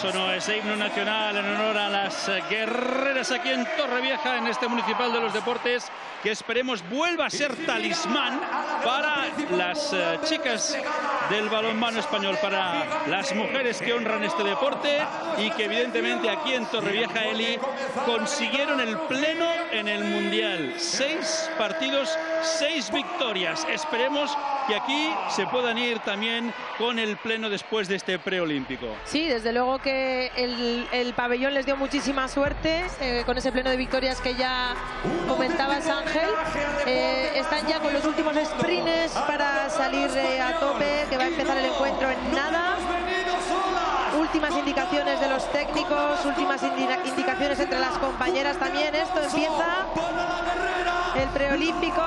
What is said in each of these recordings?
sonó ese himno nacional en honor a las guerreras aquí en Torrevieja, en este Municipal de los Deportes, que esperemos vuelva a ser talismán para las eh, chicas del balonmano español, para las mujeres que honran este deporte y que evidentemente aquí en Torrevieja, Eli, consiguieron el pleno en el Mundial. Seis partidos, seis victorias. Esperemos que aquí se puedan ir también con el pleno después de este preolímpico. Sí, desde luego que el, pabellón les dio muchísima suerte eh, con ese pleno de victorias que ya comentabas Ángel. Eh, están ya con los últimos sprints para salir eh, a tope, que va a empezar el encuentro en nada. Últimas indicaciones de los técnicos, últimas indicaciones entre las compañeras también. Esto empieza el preolímpico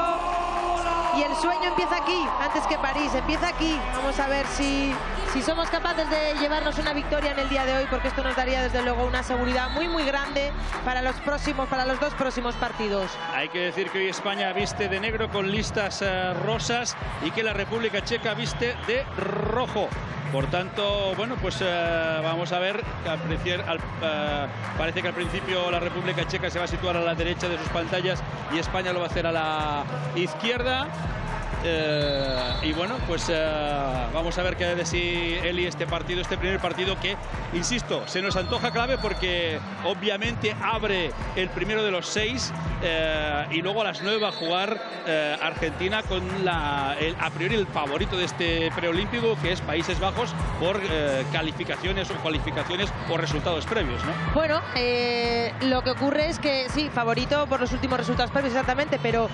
y el sueño empieza aquí, antes que París, empieza aquí. Vamos a ver si, si somos capaces de llevarnos una victoria en el día de hoy, porque esto nos daría desde luego una seguridad muy muy grande para los próximos, para los dos próximos partidos. Hay que decir que hoy España viste de negro con listas eh, rosas y que la República Checa viste de rojo. Por tanto, bueno, pues eh, vamos a ver. Eh, parece que al principio la República Checa se va a situar a la derecha de sus pantallas y España lo va a hacer a la izquierda. Eh, y bueno, pues eh, vamos a ver qué de si Eli este partido, este primer partido que, insisto, se nos antoja clave porque obviamente abre el primero de los seis eh, y luego a las nueve va a jugar Argentina con la, a priori el favorito de este preolímpico que es Países Bajos por calificaciones o cualificaciones o resultados previos. ¿no? Bueno, lo que ocurre es que sí, favorito por los últimos resultados previos exactamente, pero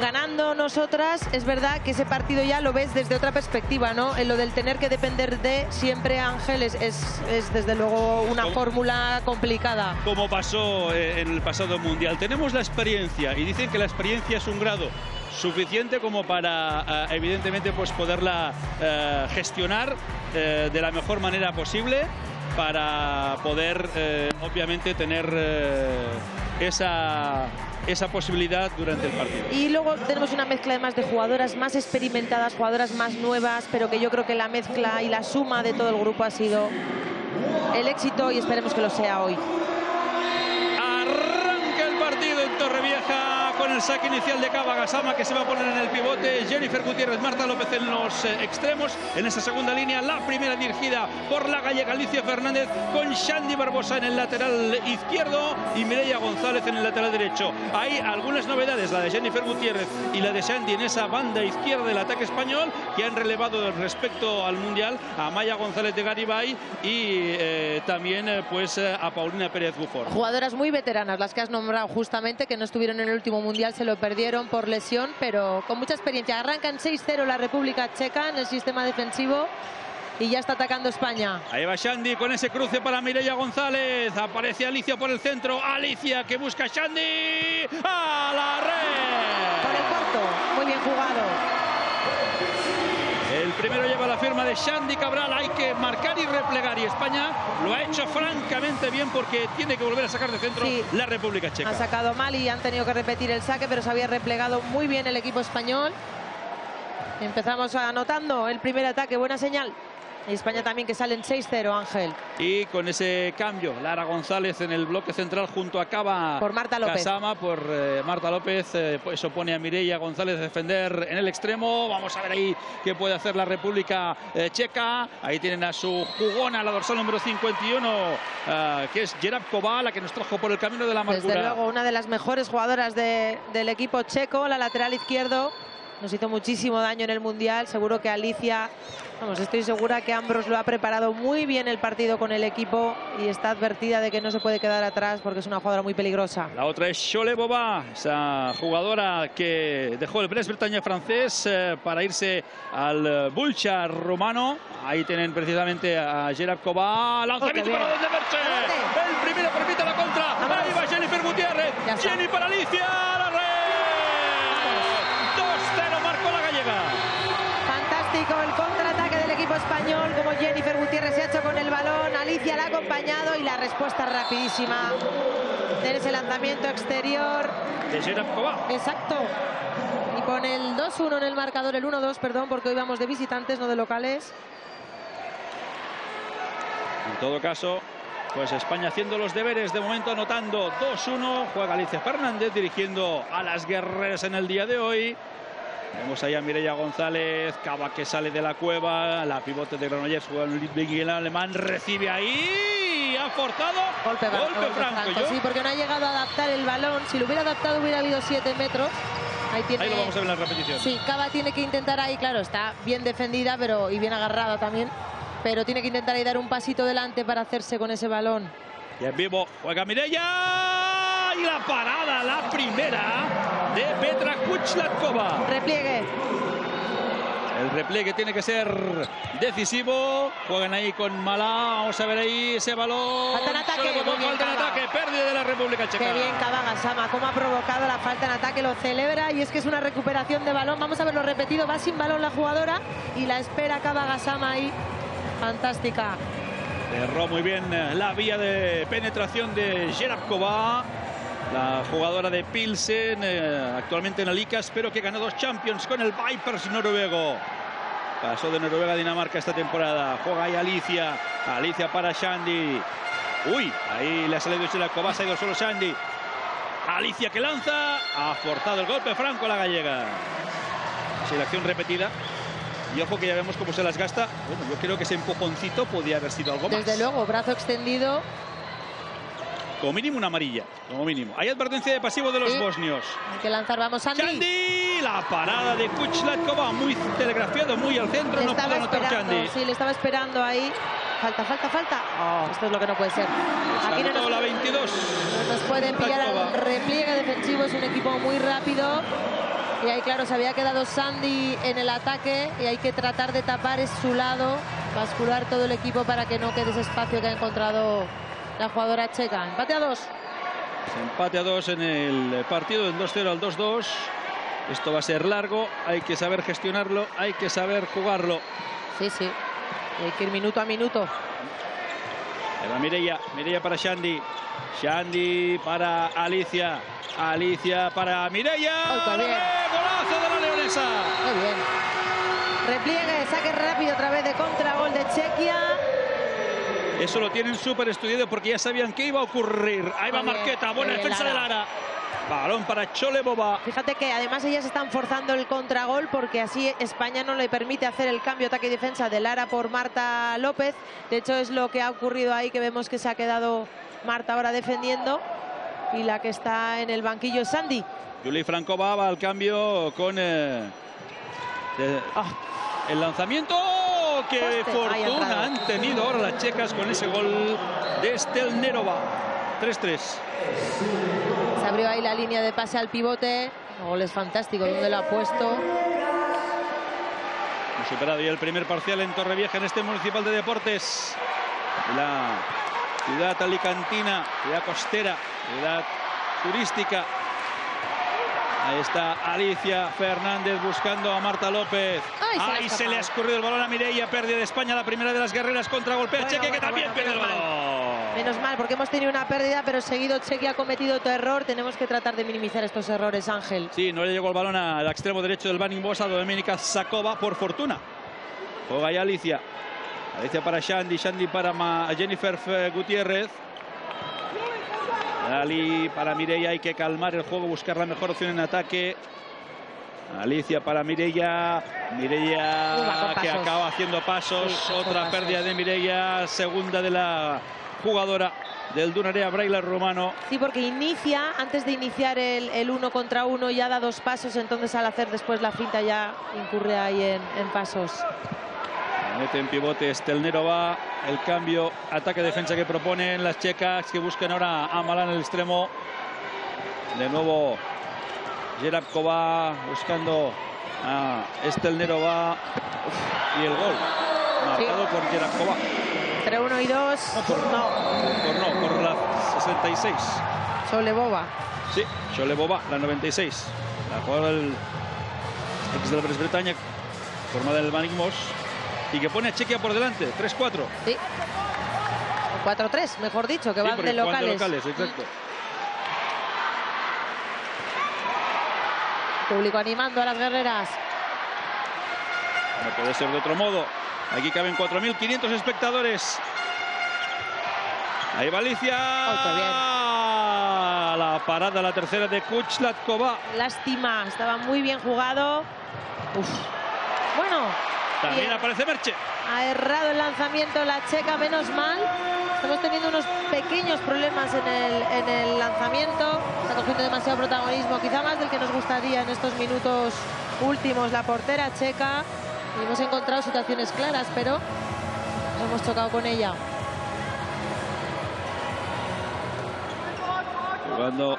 ganando nosotras es verdad que ese partido ya lo ves desde otra perspectiva, ¿no? En lo del tener que depender de siempre Ángeles es, desde luego una fórmula complicada. Como pasó eh, en el pasado Mundial. Tenemos la experiencia y dicen que la experiencia es un grado suficiente como para, eh, evidentemente, pues poderla eh, gestionar de la mejor manera posible para poder, obviamente, tener esa esa posibilidad durante el partido. Y luego tenemos una mezcla además de jugadoras más experimentadas, jugadoras más nuevas, pero que yo creo que la mezcla y la suma de todo el grupo ha sido el éxito y esperemos que lo sea hoy. El saque inicial de Cava Gasama que se va a poner en el pivote. Jennifer Gutiérrez, Marta López en los eh, extremos. En esa segunda línea, la primera dirigida por la gallega Alicia Fernández con Shandy Barbosa en el lateral izquierdo y Mireia González en el lateral derecho. Hay algunas novedades, la de Jennifer Gutiérrez y la de Shandy en esa banda izquierda del ataque español que han relevado respecto al Mundial a Maya González de Garibay y eh, también eh, pues a Paulina Pérez Bufor. Jugadoras muy veteranas, las que has nombrado justamente, que no estuvieron en el último Mundial se lo perdieron por lesión, pero con mucha experiencia. Arrancan 6-0 la República Checa en el sistema defensivo y ya está atacando España. Ahí va Shandy con ese cruce para Mireia González. Aparece Alicia por el centro. Alicia que busca a Shandy. ¡A la red! Con el cuarto. Muy bien jugado. Primero lleva la firma de Shandy Cabral. Hay que marcar y replegar. Y España lo ha hecho francamente bien porque tiene que volver a sacar de centro la República Checa. Ha sacado mal y han tenido que repetir el saque, pero se había replegado muy bien el equipo español. Empezamos anotando el primer ataque. Buena señal. Y España también que sale en 6-0, Ángel. Y con ese cambio, Lara González en el bloque central junto a Cava por Marta López. Casama, por eh, Marta López. Eh, pues eso pone a Mireia González a defender en el extremo. Vamos a ver ahí qué puede hacer la República eh, Checa. Ahí tienen a su jugona, la dorsal número 51, que es Gerard la que nos trajo por el camino de la amargura. Desde luego, una de las mejores jugadoras del equipo checo, la lateral izquierdo. Nos hizo muchísimo daño en el Mundial. Seguro que Alicia Vamos, estoy segura que Ambros lo ha preparado muy bien el partido con el equipo y está advertida de que no se puede quedar atrás porque es una jugadora muy peligrosa. La otra es Chole Boba, esa jugadora que dejó el Brest Bretaña francés eh, para irse al Bulcha romano. Ahí tienen precisamente a Gerard Cobá. Lanzamiento para donde El primero permite la contra. Ahí va Jennifer Gutiérrez. Jenny para Alicia. La red. 2-0 marcó la gallega. Fantástico el español como Jennifer Gutiérrez se ha hecho con el balón. Alicia la ha acompañado y la respuesta rapidísima en ese lanzamiento exterior. De Exacto. Y con el 2-1 en el marcador, el 1-2, perdón, porque hoy vamos de visitantes, no de locales. En todo caso, Pues España haciendo los deberes, de momento anotando 2-1. Juega Alicia Fernández dirigiendo a las guerreras en el día de hoy. Vemos ahí a Mireia González, Cava que sale de la cueva, la pivote de Granollers, juega el alemán, recibe ahí, ha forzado, golpe, golpe, franco. Sí, porque no ha llegado a adaptar el balón, si lo hubiera adaptado hubiera habido 7 metros. Ahí, tiene... ahí, lo vamos a ver en la repetición. Sí, Cava tiene que intentar ahí, claro, está bien defendida pero y bien agarrada también, pero tiene que intentar ahí dar un pasito delante para hacerse con ese balón. Y en vivo juega Mireia y la parada, la primera de Petra Kuchlatkova. Repliegue. El repliegue tiene que ser decisivo. Juegan ahí con Malá. Vamos a ver ahí ese balón. Falta en ataque. falta en ataque. Pérdida de la República Checa. Qué bien Sama. Cómo ha provocado la falta en ataque. Lo celebra y es que es una recuperación de balón. Vamos a verlo repetido. Va sin balón la jugadora y la espera Sama ahí. Fantástica. Cerró muy bien la vía de penetración de Jerabkova, la jugadora de Pilsen, eh, actualmente en el ICAS, pero que ganó dos Champions con el Vipers noruego. Pasó de Noruega a Dinamarca esta temporada. Juega ahí Alicia. Alicia para Shandy. Uy, ahí le ha salido se ha ido solo Shandy. Alicia que lanza. Ha forzado el golpe franco a la gallega. Selección repetida. Y ojo que ya vemos cómo se las gasta. Bueno, yo creo que ese empujoncito podía haber sido algo más. Desde luego, brazo extendido. Como mínimo una amarilla, como mínimo. Hay advertencia de pasivo de los bosnios. Hay que lanzar, vamos, Andy. Chandy, la parada de Kuchlatkova, muy telegrafiado, muy al centro, no pudo anotar Chandy. Sí, le estaba esperando ahí. Falta, falta, falta. Oh, esto es lo que no puede ser. Aquí no nos, la 22. nos pueden pillar al repliegue defensivo, es un equipo muy rápido. Y ahí, claro, se había quedado Sandy en el ataque y hay que tratar de tapar es su lado, bascular todo el equipo para que no quede ese espacio que ha encontrado la jugadora checa. Empate a dos. Empate a dos en el partido del 2-0 al 2-2. Esto va a ser largo, hay que saber gestionarlo, hay que saber jugarlo. Sí, sí. Hay que ir minuto a minuto. Era Mireia, Mireia para Shandy. Shandy para Alicia. Alicia para Mireia. ¡Golazo de la leonesa! Muy bien. Repliegue, saque rápido otra vez de contragol de Chequia. Eso lo tienen súper estudiado porque ya sabían que iba a ocurrir. Ahí va Marqueta, buena defensa de Lara. Balón para Chole Boba. Fíjate que además ellas están forzando el contragol porque así España no le permite hacer el cambio ataque y defensa de Lara por Marta López. De hecho es lo que ha ocurrido ahí que vemos que se ha quedado Marta ahora defendiendo y la que está en el banquillo es Sandy. Julie Frankova va al cambio con eh, ah, el lanzamiento. ¡Qué fortuna han tenido ahora las checas con ese gol de Stelnerova! 3-3. Se abrió ahí la línea de pase al pivote. Gol es fantástico, donde lo ha puesto. Ha superado ya el primer parcial en Torrevieja en este Municipal de Deportes. La ciudad alicantina, ciudad costera, ciudad turística. Ahí está Alicia Fernández buscando a Marta López. Ahí se, le ha escurrido el balón a Mireia. Pérdida de España, la primera de las guerreras contra golpea Cheque, que también pierde el balón. Menos mal, porque hemos tenido una pérdida, pero seguido Cheque ha cometido otro error. Tenemos que tratar de minimizar estos errores, Ángel. Sí, no le llegó el balón al extremo derecho del Banning Boss a Dominica Sakova, por fortuna. Juega ahí Alicia. Alicia para Shandy, Shandy para Jennifer Gutiérrez. Ali para Mireia, hay que calmar el juego, buscar la mejor opción en ataque. Alicia para Mireia, Mireia que acaba haciendo pasos, otra pérdida de Mireia, segunda de la jugadora del Dunarea Braila Romano. Sí, porque inicia, antes de iniciar el, uno contra uno, ya da dos pasos, entonces al hacer después la finta ya incurre ahí en pasos. Mete en pivote Stelnerova. El cambio, ataque-defensa que proponen las checas que buscan ahora a Malán en el extremo. De nuevo Jerabkova buscando a Stelnerova. Y el gol marcado por Jerabkova. Entre uno y dos. No, por, no. Por, la 66. Solebova. Sí, Solebova, la 96. La jugadora del ex de la Bretaña, formada en el Manigmos y que pone a Chequia por delante, 3-4. Sí. 4-3, mejor dicho, que van de locales. de locales, exacto. Público animando a las guerreras. No puede ser de otro modo. Aquí caben 4.500 espectadores. Ahí va Alicia. La parada, la tercera de Kuchlatkova. Lástima, estaba muy bien jugado. Bueno. También aparece Merche. Ha errado el lanzamiento la checa, menos mal. Estamos teniendo unos pequeños problemas en el, en el lanzamiento. Está cogiendo demasiado protagonismo, quizá más del que nos gustaría en estos minutos últimos la portera checa. Y hemos encontrado situaciones claras, pero nos hemos chocado con ella. Jugando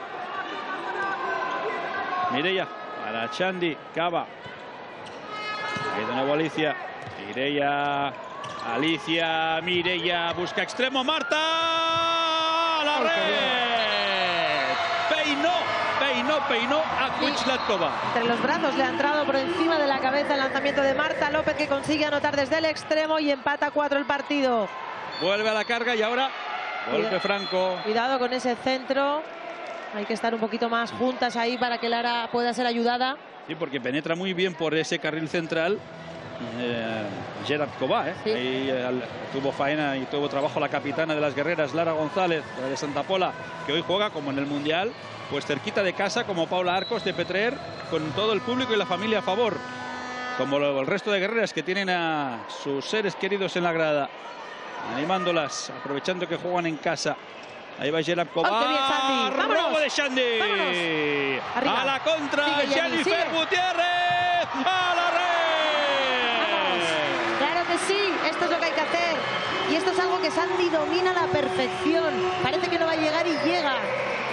Mireya para Chandi, Cava. Ahí de nuevo Alicia. Mireya, Alicia, Mireya, busca extremo, Marta. La red. Peinó, peinó, peinó a Kuchlatkova. Entre los brazos le ha entrado por encima de la cabeza el lanzamiento de Marta López que consigue anotar desde el extremo y empata cuatro el partido. Vuelve a la carga y ahora golpe franco. Cuidado con ese centro. Hay que estar un poquito más juntas ahí para que Lara pueda ser ayudada. Sí, porque penetra muy bien por ese carril central. Eh, Gerard Cobá, ¿eh? Ahí, eh, tuvo faena y tuvo trabajo la capitana de las guerreras, Lara González, de Santa Pola, que hoy juega como en el Mundial, pues cerquita de casa, como Paula Arcos de Petrer, con todo el público y la familia a favor. Como el resto de guerreras que tienen a sus seres queridos en la grada, animándolas, aprovechando que juegan en casa. Ahí va Gerard Cobar. Oh, Robo de Shandy. A la contra, Jennifer Gutiérrez. A la red. Vamos. Claro que sí. Esto es lo que hay que hacer. Y esto es algo que Sandy domina a la perfección. Parece que no va a llegar y llega.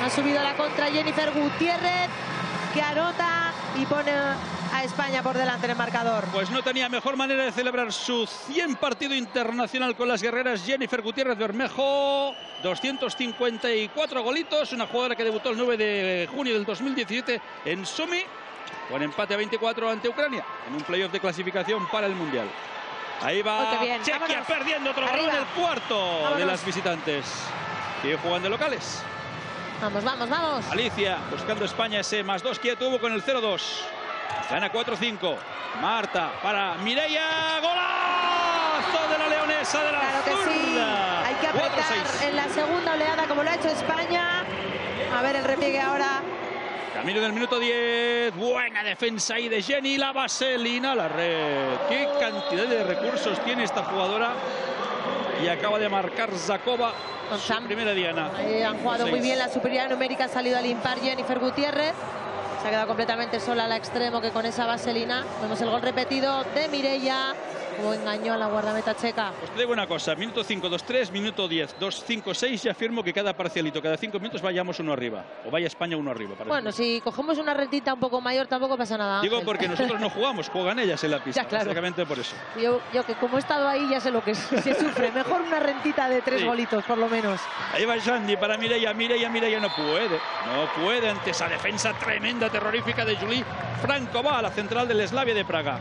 Ha subido a la contra Jennifer Gutiérrez, que anota y pone a España por delante en el marcador. Pues no tenía mejor manera de celebrar su 100 partido internacional con las guerreras Jennifer Gutiérrez Bermejo. 254 golitos, una jugadora que debutó el 9 de junio del 2017 en Sumi, con empate a 24 ante Ucrania, en un playoff de clasificación para el Mundial. Ahí va Chequia perdiendo otro balón, el cuarto de las visitantes. Sigue jugando locales. Vamos, vamos, vamos. Alicia buscando España ese más dos que tuvo con el 0-2. Gana 4-5. Marta para Mireia. ¡Golazo de la leonesa de la Claro que sí. Hay que apretar en la segunda oleada como lo ha hecho España. A ver el repliegue ahora. Camino del minuto 10. Buena defensa ahí de Jenny. La vaselina, la red. Qué cantidad de recursos tiene esta jugadora. Y acaba de marcar Zakova su primera diana. han jugado muy bien la superioridad numérica. Ha salido al impar Jennifer Gutiérrez. Se ha quedado completamente sola al extremo que con esa vaselina. Vemos el gol repetido de Mireia. Como engañó a la guardameta checa. Te digo una cosa, minuto 5, 2-3, minuto 10, 2-5-6 y afirmo que cada parcialito, cada 5 minutos vayamos uno arriba. O vaya España uno arriba. bueno, si cogemos una rentita un poco mayor tampoco pasa nada. Digo porque nosotros no jugamos, juegan ellas en la pista. Ya, claro. por eso. Yo, yo, que como he estado ahí ya sé lo que se sufre. Mejor una rentita de tres golitos por lo menos. Ahí va Sandy para Mireia, Mireia, Mireia no puede. No puede ante esa defensa tremenda, terrorífica de Julie Franco va a la central del Slavia de Praga.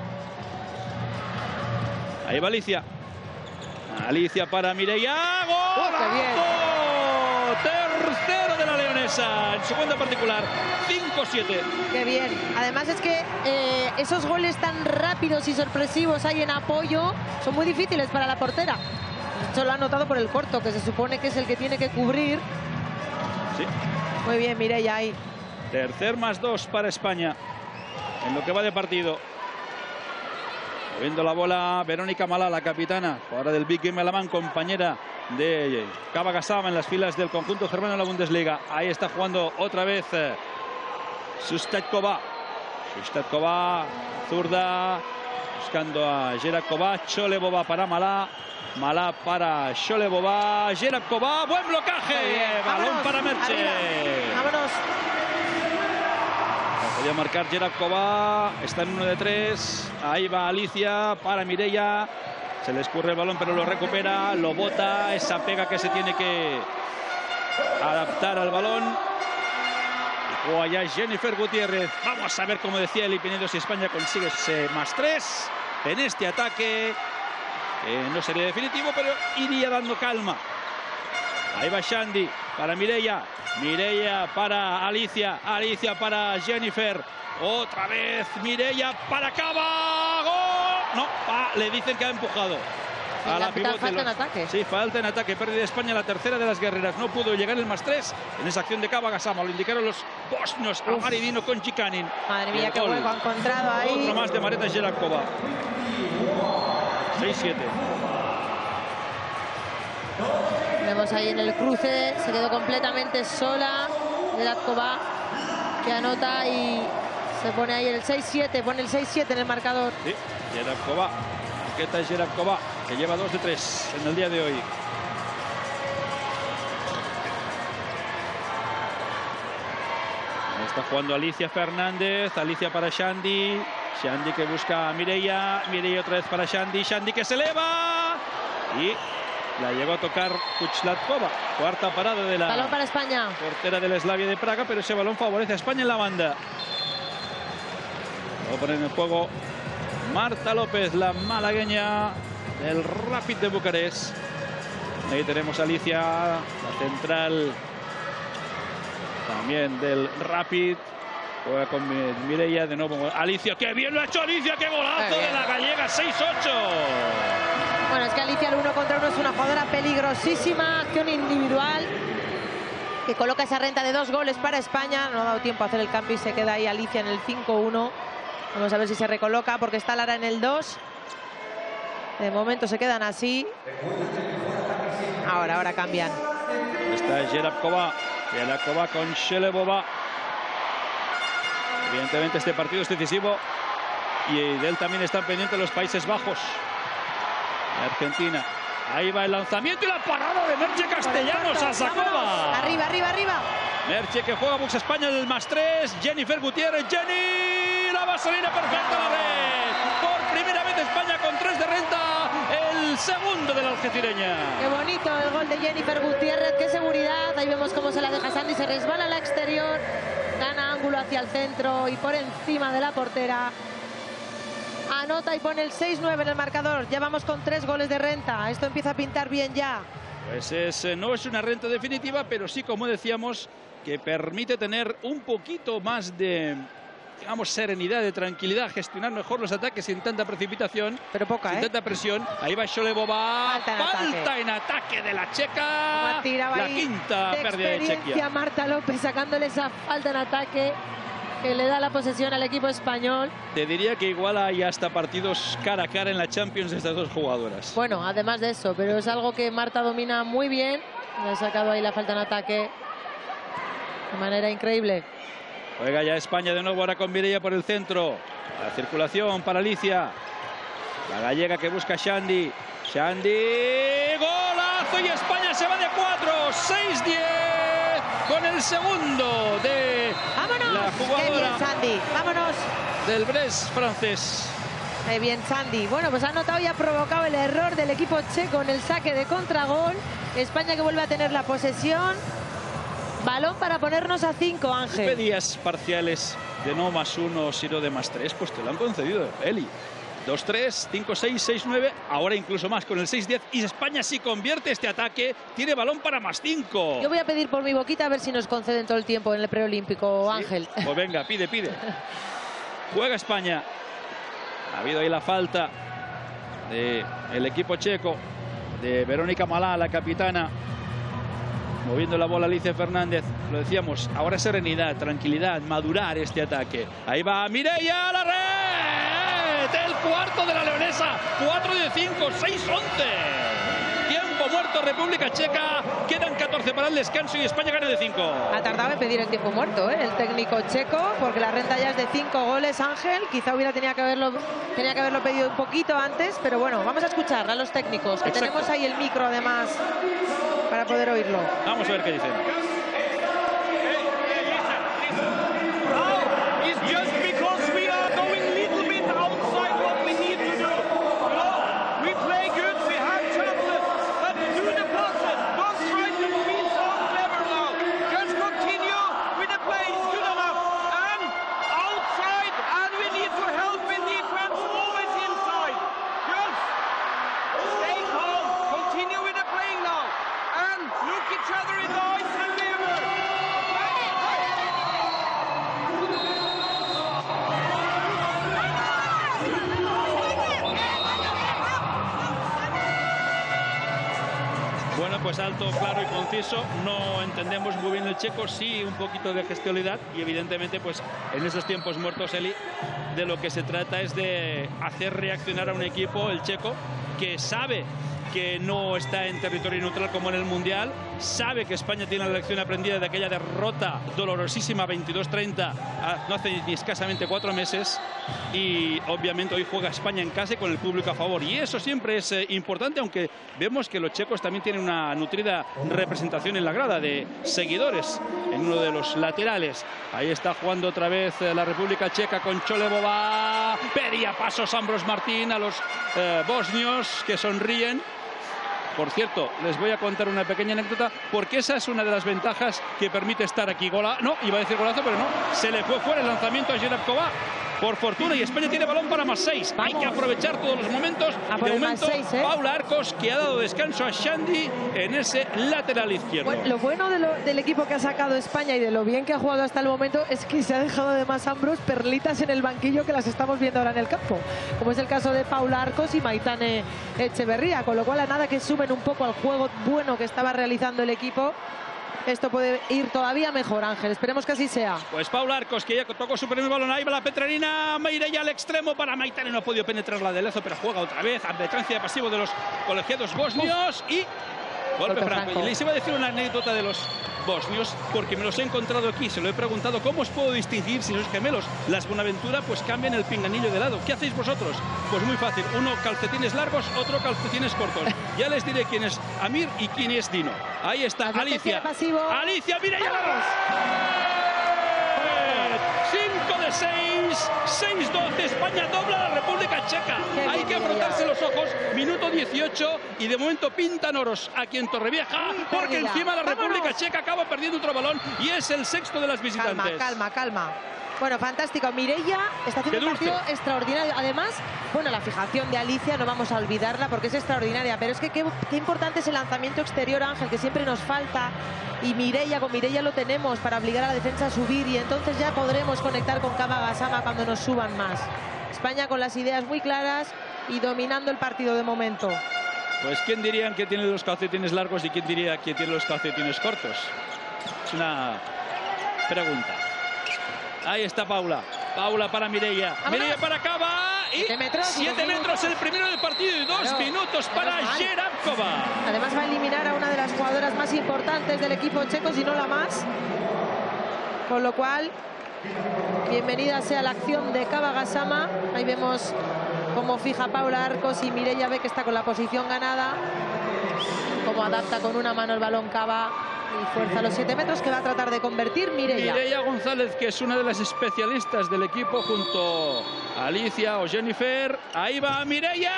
Ahí va Alicia. Alicia para Mireia. ¡Gol! Oh, Tercero de la leonesa en su cuenta particular. 5-7. Qué bien. Además es que eh, esos goles tan rápidos y sorpresivos hay en apoyo son muy difíciles para la portera. Esto lo ha notado por el corto, que se supone que es el que tiene que cubrir. Sí. Muy bien, Mireia ahí. Tercer más dos para España en lo que va de partido. Viendo la bola, Verónica Malá, la capitana, ahora del Big Game compañera de Cava Gasama en las filas del conjunto germano en la Bundesliga. Ahí está jugando otra vez eh, Sustatkova. Sustatkova, zurda, buscando a Gerakova, Cholebova para Malá. Malá para Cholebova, Gerakova, buen blocaje, balón para Merche. Vámonos. Podía marcar Gerard Está en uno de tres. Ahí va Alicia para Mireia. Se le escurre el balón, pero lo recupera. Lo bota. Esa pega que se tiene que adaptar al balón. O allá Jennifer Gutiérrez. Vamos a ver, como decía Eli Pinedo, si España consigue ese más tres en este ataque. no sería definitivo, pero iría dando calma. Ahí va Shandy para Mireia. Mireia para Alicia. Alicia para Jennifer. Otra vez Mireia para Cava. ¡Gol! No, le dicen que ha empujado. a la falta en ataque. Sí, falta en ataque. Pérdida de España, la tercera de las guerreras. No pudo llegar el más tres en esa acción de Cava Gasama. Lo indicaron los bosnios. Uf. Amaridino con Chikanin. Madre mía, qué hueco ha encontrado ahí. Otro más de Mareta Jelakova. 6-7. Vemos ahí en el cruce, se quedó completamente sola Zelatkova, que anota y se pone ahí el 6-7, pone el 6-7 en el marcador. Sí, Jelakova. Marqueta Jelakova, que lleva 2 de 3 en el día de hoy. Está jugando Alicia Fernández, Alicia para Shandy, Shandy que busca a Mireia, Mireia otra vez para Shandy, Shandy que se eleva y la llegó a tocar Kuchlatkova, cuarta parada de la Balón para España. portera del Slavia de Praga, pero ese balón favorece a España en la banda. Va a poner en juego Marta López, la malagueña del Rapid de Bucarest. Ahí tenemos a Alicia, la central también del Rapid. Juega con Mi- Mireia de nuevo. Alicia, qué bien lo ha hecho Alicia, qué golazo Qué de la gallega, 6-8. Bueno, es que Alicia el uno contra uno es una jugadora peligrosísima, acción individual, que coloca esa renta de dos goles para España. No ha dado tiempo a hacer el cambio y se queda ahí Alicia en el 5-1. Vamos a ver si se recoloca porque está Lara en el 2. De momento se quedan así. Ahora, ahora cambian. Está Jerabkova. Jerabkova con Shelebova. Evidentemente este partido es decisivo. Y de él también están pendientes los Países Bajos. Argentina. Ahí va el lanzamiento y la parada de Merche Castellanos a. Sakova. Arriba, arriba, arriba. Merche que juega Bux España el más tres. Jennifer Gutiérrez. Jenny. La vaselina perfecta a la red. Por primera vez España con tres de renta. El segundo de la algecireña. Qué bonito el gol de Jennifer Gutiérrez, qué seguridad. Ahí vemos cómo se la deja Sandy, se resbala al exterior, gana ángulo hacia el centro y por encima de la portera. Anota y pone el 6-9 en el marcador. Ya vamos con tres goles de renta. Esto empieza a pintar bien ya. Pues es, eh, no es una renta definitiva, pero sí, como decíamos, que permite tener un poquito más de, digamos, serenidad, de tranquilidad, gestionar mejor los ataques sin tanta precipitación, Pero poca, sin ¿eh? tanta presión. Ahí va Sholebova, Falta en falta ataque. en ataque de la checa. La quinta pérdida de Chequia. Marta López sacándole esa falta en ataque que le da la posesión al equipo español. Te diría que igual hay hasta partidos cara a cara en la Champions de estas dos jugadoras. Bueno, además de eso, pero es algo que Marta domina muy bien. Le ha sacado ahí la falta en ataque de manera increíble. Juega ya España de nuevo ahora con Mireia por el centro. La circulación para Alicia. La gallega que busca Shandy. Shandy. Golazo y España se va de 4. 6-10 con el segundo de ¡Vámonos! la ¡Qué jugadora bien, Sandy! ¡Vámonos! del Brest francés. Qué bien, Sandy. Bueno, pues ha notado y ha provocado el error del equipo checo en el saque de contragol. España que vuelve a tener la posesión. Balón para ponernos a 5, Ángel. Pedías parciales de no más 1, sino de más 3. Pues te lo han concedido, Eli. 2-3, 5-6, 6-9, ahora incluso más con el 6-10. Y España si convierte este ataque, tiene balón para más 5. Yo voy a pedir por mi boquita a ver si nos conceden todo el tiempo en el preolímpico, Ángel. Pues venga, pide, pide. Juega España. Ha habido ahí la falta del equipo checo, de Verónica Malá, la capitana. Moviendo la bola Alicia Fernández. Lo decíamos, ahora serenidad, tranquilidad, madurar este ataque. Ahí va Mireia a la red. El cuarto de la leonesa. 4 de 5, 6-11. Muerto República Checa. Quedan 14 para el descanso y España gana de 5. Ha tardado en pedir el tiempo muerto, ¿eh? el técnico checo, porque la renta ya es de 5 goles, Ángel. Quizá hubiera tenía que haberlo, tenía que haberlo pedido un poquito antes, pero bueno, vamos a escuchar a los técnicos, que Exacto. tenemos ahí el micro además para poder oírlo. Vamos a ver qué dicen. Alto, claro y conciso. No entendemos muy bien el checo, sí un poquito de gestualidad y evidentemente pues en esos tiempos muertos, Eli, de lo que se trata es de hacer reaccionar a un equipo, el checo, que sabe que no está en territorio neutral como en el Mundial. Sabe que España tiene la lección aprendida de aquella derrota dolorosísima 22-30 no hace ni escasamente cuatro meses. Y obviamente hoy juega España en casa y con el público a favor. Y eso siempre es eh, importante, aunque vemos que los checos también tienen una nutrida representación en la grada de seguidores en uno de los laterales. Ahí está jugando otra vez eh, la República Checa con Chole Bobá. Pedía pasos Ambros Martín a los eh, bosnios que sonríen. Por cierto, les voy a contar una pequeña anécdota, porque esa es una de las ventajas que permite estar aquí. Gola, no, iba a decir golazo, pero no. Se le fue fuera el lanzamiento a Gerard Kova por fortuna y España tiene balón para más seis. Hay que aprovechar todos los momentos. de momento, ¿eh? Paula Arcos que ha dado descanso a Shandy en ese lateral izquierdo. lo bueno del equipo que ha sacado España y de lo bien que ha jugado hasta el momento es que se ha dejado de más ambros perlitas en el banquillo que las estamos viendo ahora en el campo, como es el caso de Paula Arcos y Maitane Echeverría, con lo cual a nada que sumen un poco al juego bueno que estaba realizando el equipo esto puede ir todavía mejor, Ángel. Esperemos que así sea. Pues Paula Arcos, que ya tocó su primer balón. Ahí va la Petrarina. ya al extremo para Maitane. No ha podido penetrar la de Lezo, pero juega otra vez. De pasivo de los colegiados bosnios. Y golpe, franco. Y les iba a decir una anécdota de los bosnios, porque me los he encontrado aquí, se lo he preguntado, ¿cómo os puedo distinguir si los gemelos? Las Buenaventura pues cambian el pinganillo de lado. ¿Qué hacéis vosotros? Pues muy fácil, uno calcetines largos, otro calcetines cortos. Ya les diré quién es Amir y quién es Dino. Ahí está, Alicia. Alicia, mira ya. 5 de 6, 6-12, España dobla la República Checa. Hay que afrontarse los ojos, minuto 18 y de momento pintan oros aquí en Torrevieja porque encima la República Checa acaba perdiendo otro balón y es el sexto de las visitantes. Calma, calma, calma. Bueno, fantástico. Mireia está haciendo un partido extraordinario. Además, bueno, la fijación de Alicia no vamos a olvidarla porque es extraordinaria. Pero es que qué, importante es el lanzamiento exterior, Ángel, que siempre nos falta. Y Mireia, con Mireia lo tenemos para obligar a la defensa a subir y entonces ya podremos conectar con Kamagasama cuando nos suban más. España con las ideas muy claras y dominando el partido de momento. Pues quién dirían que tiene los calcetines largos y quién diría que tiene los calcetines cortos. Es una pregunta. Ahí está Paula. Paula para Mireia. Mireia para Cava. Y 7 metros, metros el primero del partido y dos minutos para Jerábkova. Además va a eliminar a una de las jugadoras más importantes del equipo checo, si no la más. Con lo cual, bienvenida sea la acción de Cava Gasama. Ahí vemos cómo fija Paula Arcos y Mireia ve que está con la posición ganada. Cómo adapta con una mano el balón Cava y fuerza los 7 metros que va a tratar de convertir Mireia. Mireia González, que es una de las especialistas del equipo junto a Alicia o Jennifer. Ahí va Mireia.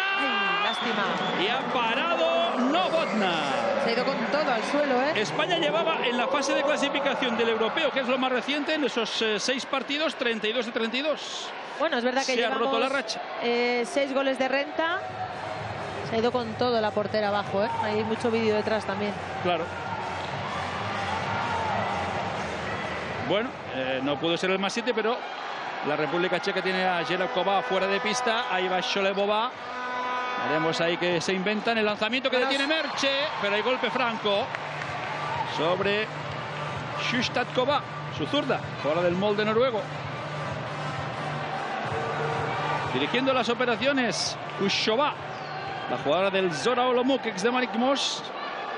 lástima. Y ha parado Novotna. Se ha ido con todo al suelo, ¿eh? España llevaba en la fase de clasificación del europeo, que es lo más reciente, en esos eh, seis partidos, 32 de 32. Bueno, es verdad que Se ha roto la racha. Eh, seis goles de renta. Se ha ido con todo la portera abajo, ¿eh? Hay mucho vídeo detrás también. Claro. Bueno, eh, no pudo ser el más 7, pero la República Checa tiene a Jelokova fuera de pista. Ahí va Sholebova. Veremos ahí que se inventan el lanzamiento que detiene Merche, pero hay golpe franco sobre Shustatkova, su zurda, fuera del molde noruego. Dirigiendo las operaciones, Kushova, la jugadora del Zora Olomouc, de Marik Mos,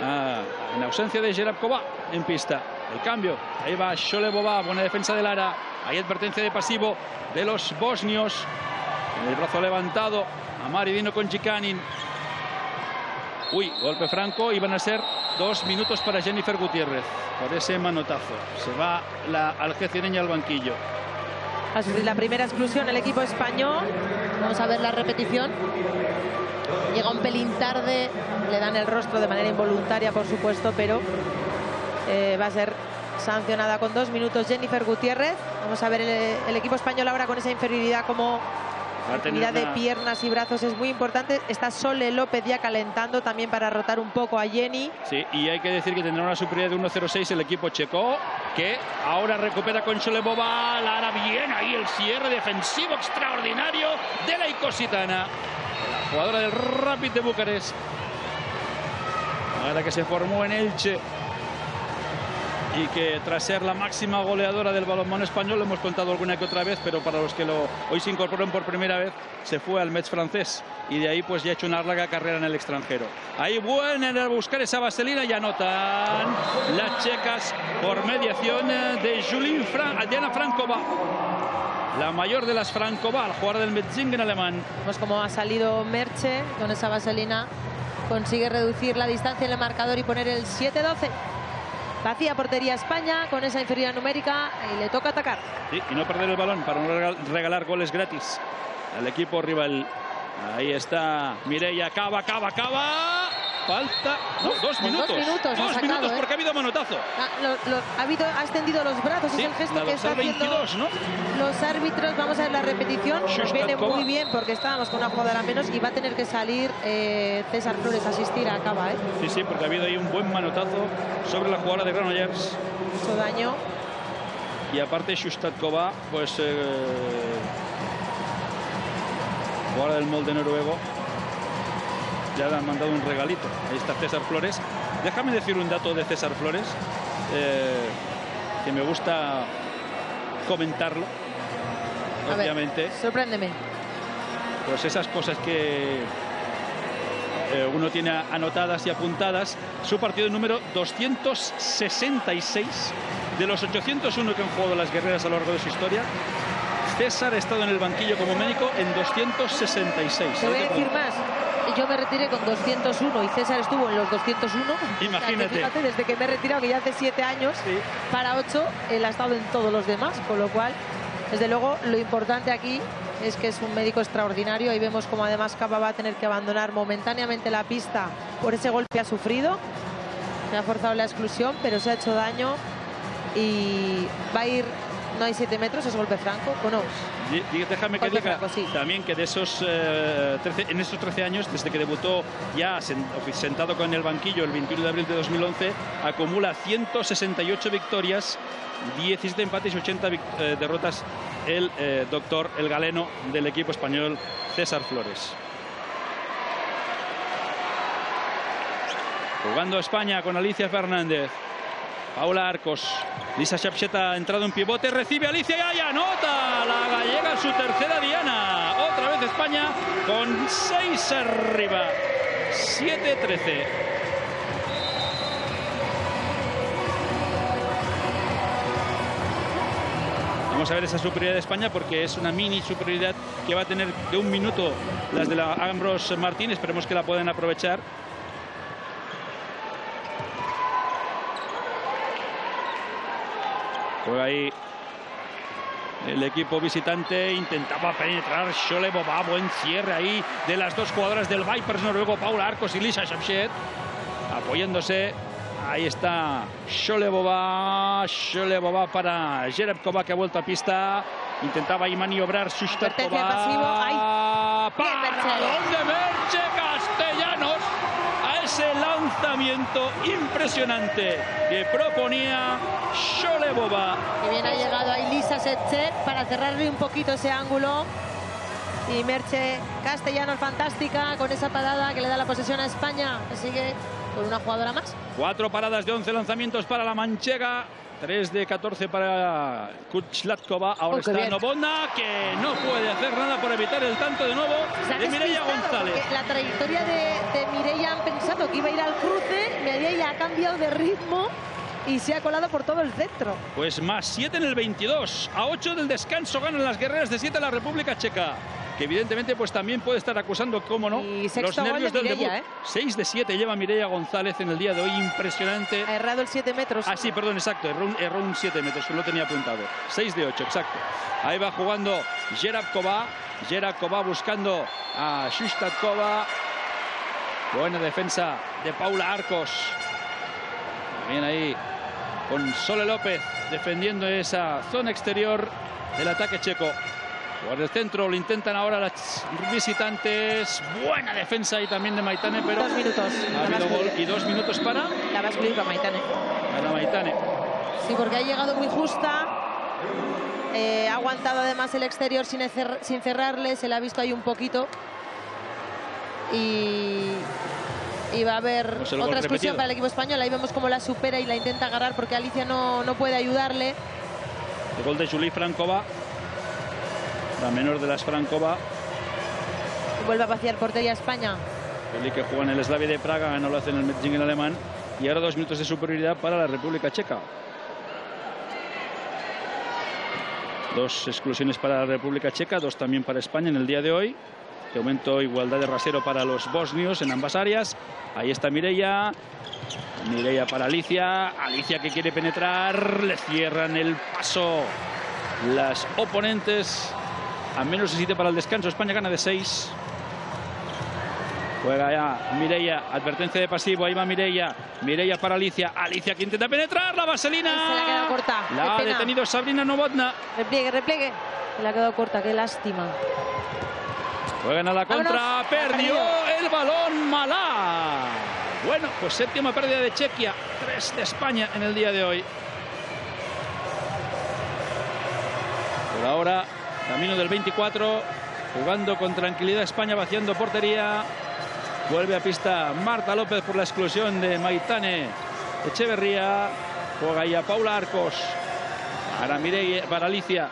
ah, en ausencia de Jerabkova en pista. El cambio. Ahí va Sholebova. Buena defensa de Lara. Hay advertencia de pasivo de los bosnios. el brazo levantado. A Maridino con Chikanin. Uy, golpe franco. Iban a ser dos minutos para Jennifer Gutiérrez. Por ese manotazo. Se va la algecireña al banquillo. A la primera exclusión el equipo español. Vamos a ver la repetición. Llega un pelín tarde. Le dan el rostro de manera involuntaria, por supuesto, pero eh, va a ser sancionada con dos minutos Jennifer Gutiérrez. Vamos a ver el, equipo español ahora con esa inferioridad como actividad de piernas y brazos es muy importante. Está Sole López ya calentando también para rotar un poco a Jenny. Sí, y hay que decir que tendrá una superioridad de 1-0-6 el equipo checo, que ahora recupera con Solebova. Lara bien ahí el cierre defensivo extraordinario de la Icositana. La jugadora del Rapid de Bucarest. Ahora que se formó en Elche y que tras ser la máxima goleadora del balonmano español, lo hemos contado alguna que otra vez, pero para los que lo, hoy se incorporaron por primera vez, se fue al Metz francés y de ahí pues ya ha hecho una larga carrera en el extranjero. Ahí buena en buscar esa vaselina y anotan las checas por mediación de Julien Fran Diana Frankova. La mayor de las Frankova, al jugar del Metzingen alemán. Pues como ha salido Merche con esa vaselina, consigue reducir la distancia en el marcador y poner el 7-12. Vacía portería España con esa inferioridad numérica y le toca atacar. Sí, y no perder el balón para no regalar goles gratis al equipo rival. Ahí está Mireia, acaba, acaba, acaba. Falta no, dos minutos. Dos minutos, dos ¿eh? porque ha habido manotazo. Ah, lo- lo- ha, habido, ha extendido los brazos, Sí, es el gesto que está dorsal haciendo 22, ¿no? los árbitros. Vamos a ver la repetición. Nos viene muy bien porque estábamos con una jugadora menos y va a tener que salir eh, César Flores a asistir a Cava. ¿eh? Sí, sí, porque ha habido ahí un buen manotazo sobre la jugadora de Granollers. Mucho daño. Y aparte Shustatkova, pues... Eh, jugadora del molde noruego. Ya le han mandado un regalito. Ahí está César Flores. Déjame decir un dato de César Flores, eh, que me gusta comentarlo. A ver, Obviamente, sorpréndeme. pues esas cosas que eh, uno tiene anotadas y apuntadas. Su partido número 266 de los 801 que han jugado las guerreras a lo largo de su historia. César ha estado en el banquillo como médico en 266. Te voy a decir más. Yo me retiré con 201 y César estuvo en los 201. Imagínate. O sea, que fíjate, desde que me he retirado, que ya hace siete años, Sí. para ocho, él ha estado en todos los demás. Con lo cual, desde luego, lo importante aquí es que es un médico extraordinario. Y vemos como además Capa va a tener que abandonar momentáneamente la pista por ese golpe que ha sufrido. Me ha forzado la exclusión, pero se ha hecho daño. Y va a ir, no hay siete metros, es golpe franco. Di- di- Déjame que diga franco, sí. también que de esos eh, 13 en esos 13 años, desde que debutó ya sentado con el banquillo el 21 de abril de 2011, acumula 168 victorias, 17 empates y 80 vic- eh, derrotas el eh, doctor, el galeno del equipo español, César Flores. Jugando España con Alicia Fernández. Paula Arcos. Lisa Chapcheta ha entrado en pivote, recibe Alicia y anota la gallega su tercera diana. Otra vez España con 6 arriba. 7-13. Vamos a ver esa superioridad de España porque es una mini superioridad que va a tener de un minuto las de la Ambrose Martín. Esperemos que la puedan aprovechar. Juega ahí el equipo visitante. Intentaba penetrar Shole Boba. Buen cierre ahí de las dos jugadoras del Vipers noruego, Paula Arcos y Lisa Shamshed. Apoyándose. Ahí está Shole Boba. Shole Boba para Jerebkova que ha vuelto a pista. Intentaba ahí maniobrar Merche. Paralón de a ese lanzamiento impresionante que proponía Sholebova. Que bien ha llegado ahí Lisa Setche para cerrarle un poquito ese ángulo. Y Merche Castellanos fantástica con esa parada que le da la posesión a España. Sigue con una jugadora más. Cuatro paradas de 11 lanzamientos para la manchega. 3 de 14 para Kuchlatkova. Ahora Oh, está. Novotna, que no puede hacer nada por evitar el tanto de nuevo de Mireia González. La trayectoria de, de Mireia han pensado que iba a ir al cruce. Mireia ha cambiado de ritmo y se ha colado por todo el centro. Pues más 7 en el 22. A 8 del descanso ganan las guerreras de 7 la República Checa. Que evidentemente pues también puede estar acusando, cómo no, Y los nervios de del Mireia, debut. ¿eh? 6 de 7 lleva Mireia González en el día de hoy. Impresionante. Ha errado el 7 metros. Ah, sí, perdón, exacto. Erró un, erró un 7 metros, que no tenía apuntado. 6 de 8, exacto. Ahí va jugando Jerabkova. Jerabkova buscando a Shustatkova. Buena defensa de Paula Arcos. Bien ahí con Sole López defendiendo esa zona exterior del ataque checo. Por el centro lo intentan ahora las visitantes. Buena defensa ahí también de Maitane, pero Dos minutos. ha La habido gol y dos minutos para La va a excluir para Maitane. Ana Maitane. Sí, porque ha llegado muy justa. Eh, ha aguantado además el exterior sin, cer- sin cerrarle. Se le ha visto ahí un poquito. Y y va a haber Pues otra exclusión repetido. para el equipo español. Ahí vemos cómo la supera y la intenta agarrar porque Alicia no, no puede ayudarle. El gol de Julie Frankova. La menor de las Frankova. Vuelve a vaciar portería España. Julie que juega en el Slavia de Praga, no lo hace en el Metzingen alemán. Y ahora dos minutos de superioridad para la República Checa. Dos exclusiones para la República Checa, dos también para España en el día de hoy. De momento igualdad de rasero para los bosnios en ambas áreas. Ahí está Mireia. Mireia para Alicia. Alicia que quiere penetrar. Le cierran el paso las oponentes. A menos de 7 para el descanso. España gana de 6. Juega ya Mireia, advertencia de pasivo, ahí va Mireia, Mireia para Alicia, Alicia que intenta penetrar, la vaselina. Se le ha quedado corta, La ha detenido Sabrina Novotna. Repliegue, repliegue. Se le ha quedado corta, qué lástima. Juegan a la contra, perdió el balón Malá. Bueno, pues séptima pérdida de Chequia, tres de España en el día de hoy. Por ahora, camino del 24, jugando con tranquilidad España, vaciando portería. Vuelve a pista Marta López por la exclusión de Maitane Echeverría. Juega ya Paula Arcos para Mireia, para Alicia.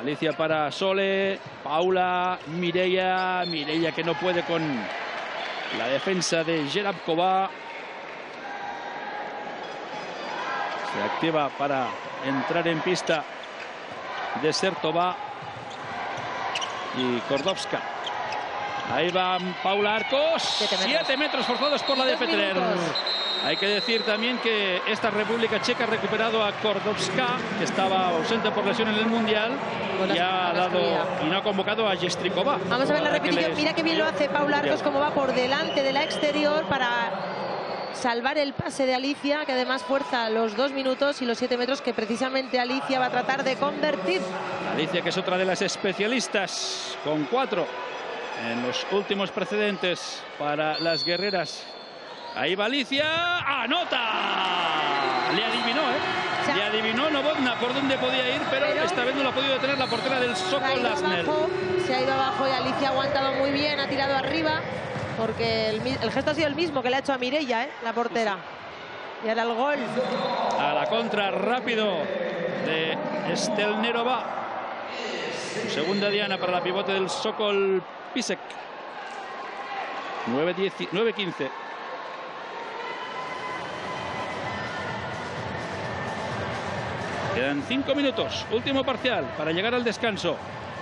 Alicia para Sole, Paula, Mireia, Mireia que no puede con la defensa de Jerabkova. Se activa para entrar en pista de Sertova y Kordovska. Ahí va Paula Arcos. Siete metros. Siete metros forzados por la de Petrer. minutos. Hay que decir también que esta República Checa ha recuperado a Kordovska, que estaba ausente por lesión en el Mundial, y ha dado y no ha convocado a Yestrikova. Vamos a ver la que repetición. Mira qué bien lo hace Paula Arcos, Ya. cómo va por delante de la exterior para salvar el pase de Alicia, que además fuerza los dos minutos y los siete metros que precisamente Alicia va a tratar de convertir. Alicia, que es otra de las especialistas, con cuatro en los últimos precedentes para las guerreras. Ahí va Alicia, ¡anota! Le adivinó, ¿eh? Le adivinó Novotna por dónde podía ir, pero, pero- esta vez no lo ha podido detener la portera del Sokol Lasner. abajo, se ha ido abajo y Alicia ha aguantado muy bien, ha tirado arriba, porque el, gesto ha sido el mismo que le ha hecho a Mireia, ¿eh? la portera. Y ahora el gol. A la contra rápido de Stelnerova. Su segunda diana para la pivote del Sokol Pisek. 9-15. Quedan cinco minutos. Último parcial para llegar al descanso.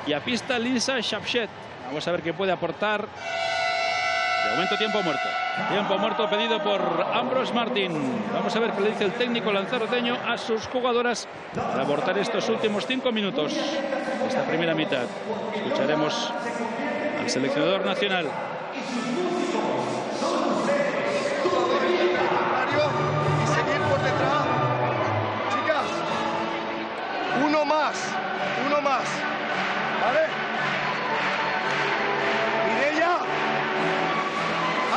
Y a pista Lisa Shapshet. Vamos a ver qué puede aportar. De momento tiempo muerto. Tiempo muerto pedido por Ambros Martín. Vamos a ver qué le dice el técnico lanzaroteño a sus jugadoras para abortar estos últimos cinco minutos esta primera mitad. Escucharemos al seleccionador nacional. Más. ¿Vale?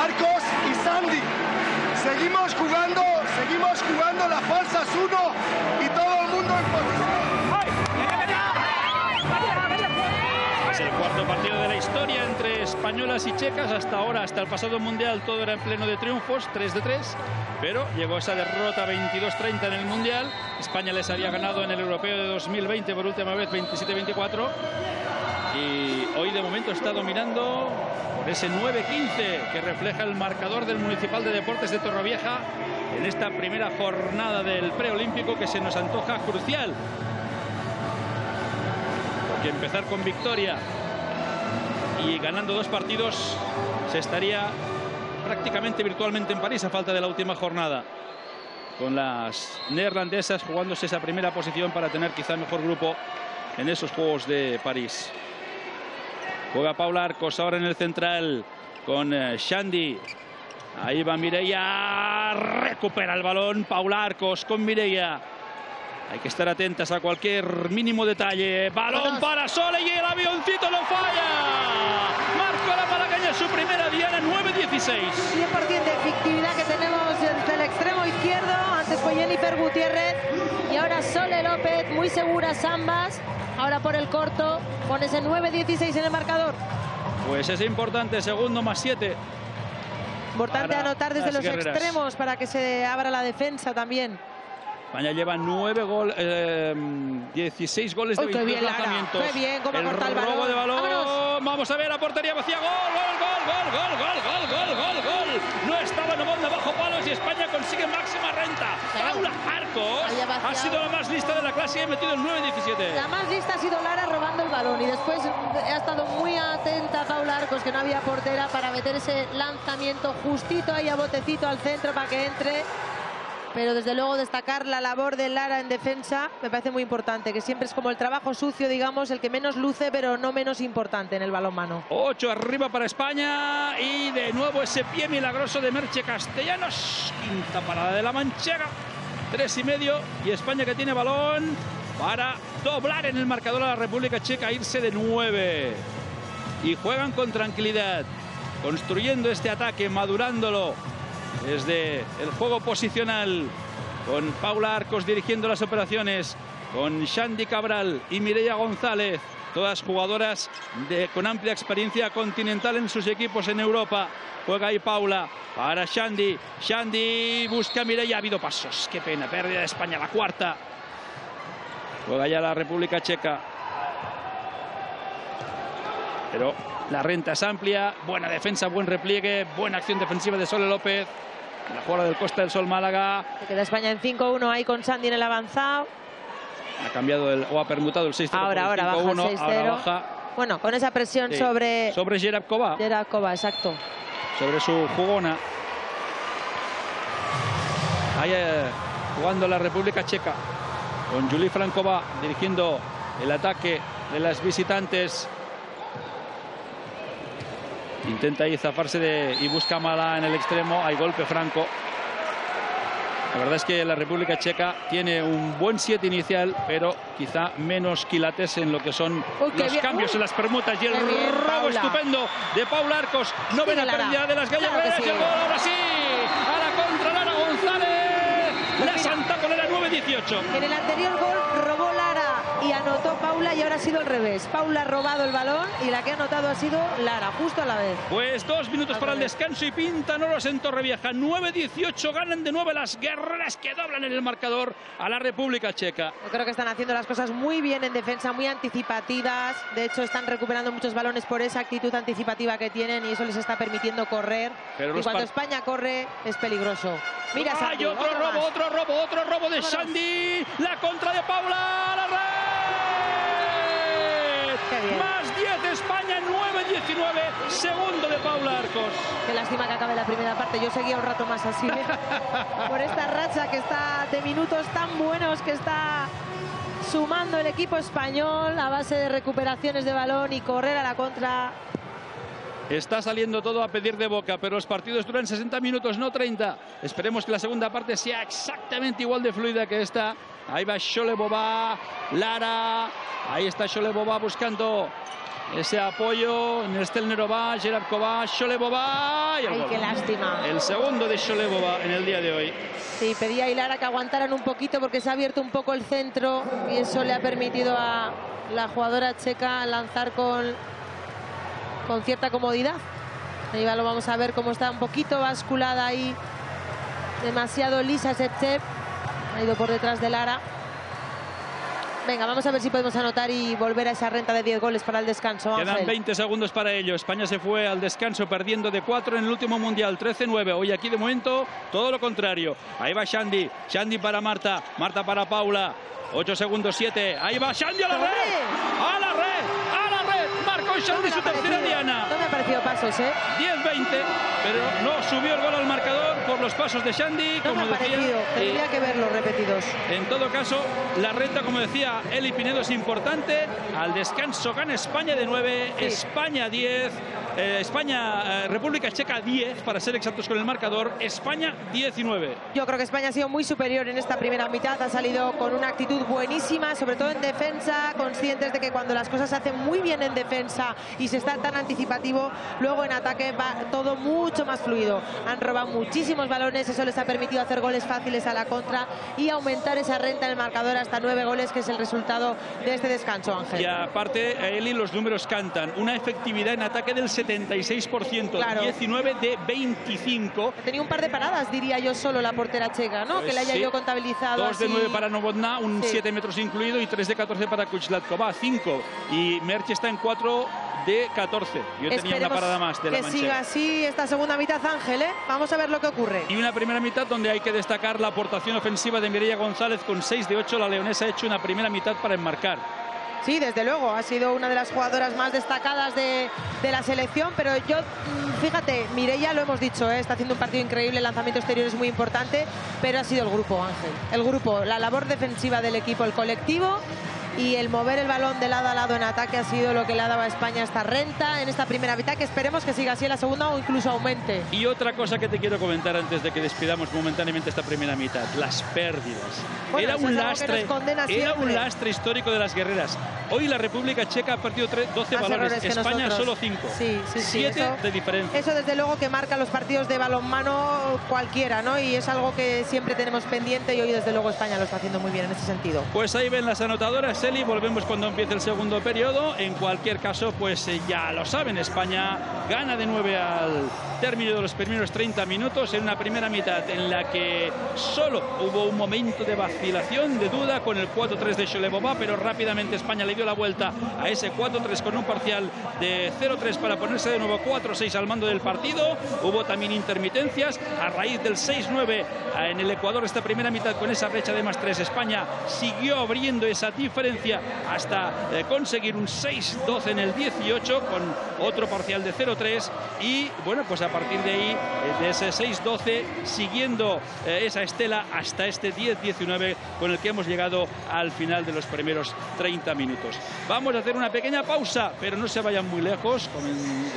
Arcos y Sandy. Seguimos jugando, seguimos jugando las falsas uno y españolas y checas. Hasta ahora, hasta el pasado mundial, todo era en pleno de triunfos, 3 de 3. Pero llegó esa derrota 22-30 en el mundial. España les había ganado en el europeo de 2020 por última vez 27-24. Y hoy de momento está dominando por ese 9-15 que refleja el marcador del Municipal de Deportes de Torrevieja en esta primera jornada del preolímpico que se nos antoja crucial porque empezar con victoria y ganando dos partidos se estaría prácticamente virtualmente en París a falta de la última jornada. Con las neerlandesas jugándose esa primera posición para tener quizá mejor grupo en esos Juegos de París. Juega Paula Arcos ahora en el central con eh, Shandy. Ahí va Mireia. Recupera el balón. Paula Arcos con Mireia. Hay que estar atentas a cualquier mínimo detalle. Balón para Sole y el avioncito no falla. Marco la malagueña su primera diana 9-16. 100% de efectividad que tenemos desde el extremo izquierdo. Antes fue Jennifer Gutiérrez y ahora Sole López, muy seguras ambas. Ahora por el corto, con ese 9-16 en el marcador. Pues es importante, segundo más 7. Importante anotar desde los guerreras. extremos para que se abra la defensa también. España lleva 9 gol, eh, 16 goles de 22 bien, Lara. bien, cómo el corta el balón. robo de balón. Vámonos. Vamos a ver a portería vacía. Gol, gol, gol, gol, gol, gol, gol, gol, gol, gol. No estaba Nobón bajo palos y España consigue máxima renta. Paula Arcos ha sido la más lista de la clase y ha metido el 9-17. La más lista ha sido Lara robando el balón y después ha estado muy atenta Paula Arcos, que no había portera, para meter ese lanzamiento justito ahí a botecito al centro para que entre. Pero desde luego destacar la labor de Lara en defensa me parece muy importante, que siempre es como el trabajo sucio, digamos, el que menos luce, pero no menos importante en el balonmano. 8 arriba para España y de nuevo ese pie milagroso de Merche Castellanos. Quinta parada de la manchega. Tres y medio y España que tiene balón para doblar en el marcador a la República Checa, irse de 9. Y juegan con tranquilidad, construyendo este ataque, madurándolo desde el juego posicional, con Paula Arcos dirigiendo las operaciones, con Shandy Cabral y Mireia González, todas jugadoras con amplia experiencia continental en sus equipos en Europa. Juega ahí Paula para Shandy. Shandy busca a Mireia. Ha habido pasos. Qué pena. Pérdida de España, la cuarta. Juega ya la República Checa. Pero la renta es amplia. Buena defensa, buen repliegue. Buena acción defensiva de Sole López. La jugadora del Costa del Sol Málaga. Se queda España en 5-1 ahí con Sandy en el avanzado. Ha cambiado el, o ha permutado el 6-0 por Ahora, ahora baja el 5-1. 6-0. Ahora baja. Bueno, con esa presión sí, sobre sobre Gerard Kova, Gerard exacto. sobre su jugona. Ahí eh, jugando la República Checa con Julie Frankova dirigiendo el ataque de las visitantes. Intenta ahí zafarse de y busca mala en el extremo. Hay golpe franco. La verdad es que la República Checa tiene un buen 7 inicial, pero quizá menos quilates en lo que son Uy, los bien. cambios Uy. en las permutas y el bien, robo Paula. estupendo de Paula Arcos. Novena Lara. pérdida de las Claro gallegas. que sí. el gol ahora sí. A la contra Lara González. La. Santa Colera 9-18. En el anterior gol robó Lara y anotó Paula y ahora ha sido al revés. Paula ha robado el balón y la que ha anotado ha sido Lara, justo a la vez. Pues dos minutos para el descanso y pintan oros en Torrevieja. 9-18 ganan de nuevo las guerreras que doblan en el marcador a la República Checa. Yo creo que están haciendo las cosas muy bien en defensa, muy anticipativas. De hecho, están recuperando muchos balones por esa actitud anticipativa que tienen y eso les está permitiendo correr. Pero y cuando España corre, es peligroso. Mira, ¡Ay, Sandy, otro otro robo, más. otro robo, otro robo de Vámonos. Sandy. La contra de Paula. ¡La red! Bien. Más 10 de España, 9-19. Segundo de Paula Arcos. Qué lástima que acabe la primera parte. Yo seguía un rato más así. ¿eh? Por esta racha que está de minutos tan buenos que está sumando el equipo español a base de recuperaciones de balón y correr a la contra. Está saliendo todo a pedir de boca, pero los partidos duran 60 minutos, no 30. Esperemos que la segunda parte sea exactamente igual de fluida que esta. Ahí va Shole Boba, Lara. Ahí está Shole Boba buscando ese apoyo. Nestel Nerova, Gerard Kova, Shole Boba. Y el Ay, gol. qué lástima. El segundo de Shole Boba en el día de hoy. Sí, pedía a Hilara que aguantaran un poquito porque se ha abierto un poco el centro y eso le ha permitido a la jugadora checa lanzar con, con cierta comodidad. Ahí va, lo vamos a ver cómo está un poquito basculada ahí. Demasiado lisa Septep. Ha ido por detrás de Lara. Venga, vamos a ver si podemos anotar y volver a esa renta de 10 goles para el descanso. Quedan Ángel. 20 segundos para ello. España se fue al descanso perdiendo de 4 en el último mundial, 13-9. Hoy aquí de momento todo lo contrario. Ahí va Shandy, Shandy para Marta, Marta para Paula. 8 segundos, 7. Ahí va Shandy a la red. A la red, me ha su tercera diana. no me ha parecido pasos, ¿eh? 10-20, pero no subió el gol al marcador por los pasos de Shandy, No como me ha decía. parecido. Tendría que verlos repetidos. en todo caso, la renta, como decía Eli Pinedo, es importante. Al descanso gana España de 9, Sí. España 10, eh, España, eh, República Checa 10, para ser exactos con el marcador, España 19. Yo creo que España ha sido muy superior en esta primera mitad, ha salido con una actitud buenísima, sobre todo en defensa, conscientes de que cuando las cosas se hacen muy bien en defensa y se está tan anticipativo, Luego en ataque va todo mucho más fluido. Han robado muchísimos balones, eso les ha permitido hacer goles fáciles a la contra y aumentar esa renta en el marcador hasta nueve goles, que es el resultado de este descanso, Ángel. Y aparte, Eli, los números cantan. Una efectividad en ataque del 76%, Claro. 19 de 25. Tenía un par de paradas, diría yo, solo la portera checa, ¿no? Pues que le haya sí. yo contabilizado. 2 de así. 9 para Novotná, un Sí. 7 metros incluido y 3 de 14 para Kuchlatkova, 5. Y Merch está en 4 de 14. Yo tenía una Esperemos parada más de la que manchega. siga así esta segunda mitad, Ángel, ¿eh? Vamos a ver lo que ocurre. Y una primera mitad donde hay que destacar la aportación ofensiva de Mireia González con 6 de 8. La leonesa ha hecho una primera mitad para enmarcar. Sí, desde luego, ha sido una de las jugadoras más destacadas de, de la selección, pero yo, mm, fíjate, Mireia, lo hemos dicho, ¿eh? está haciendo un partido increíble, el lanzamiento exterior es muy importante, pero ha sido el grupo, Ángel. El grupo, la labor defensiva del equipo, el colectivo y el mover el balón de lado a lado en ataque ha sido lo que le ha dado a España esta renta en esta primera mitad, que esperemos que siga así en la segunda o incluso aumente. Y otra cosa que te quiero comentar antes de que despidamos momentáneamente esta primera mitad, las pérdidas. Bueno, era un lastre, era un lastre histórico de las guerreras. Hoy la República Checa ha perdido tre- 12 Más España nosotros. solo 5. Sí, sí, sí, 7 eso- de diferencia. Eso desde luego que marca los partidos de balonmano cualquiera, ¿no? Y es algo que siempre tenemos pendiente y hoy desde luego España lo está haciendo muy bien en ese sentido. Pues ahí ven las anotadoras, Eli. Volvemos cuando empiece el segundo periodo. En cualquier caso, pues eh, ya lo saben, España gana de 9 al término de los primeros 30 minutos en una primera mitad en la que solo hubo un momento de vacilación, de duda con el 4-3 de Sholebova, pero rápidamente España le dio la vuelta a ese 4-3 con un parcial de 0-3 para ponerse de nuevo 4-6 al mando del partido. Hubo también intermitencias a raíz del 6-9 en el Ecuador esta primera mitad con esa brecha de más 3. España siguió abriendo esa diferencia hasta eh, conseguir un 6-12 en el 18 con otro parcial de 0-3 y bueno, pues a partir de ahí, eh, de ese 6-12, siguiendo eh, esa estela hasta este 10-19 con el que hemos llegado al final de los primeros 30 minutos. Vamos a hacer una pequeña pausa, pero no se vayan muy lejos.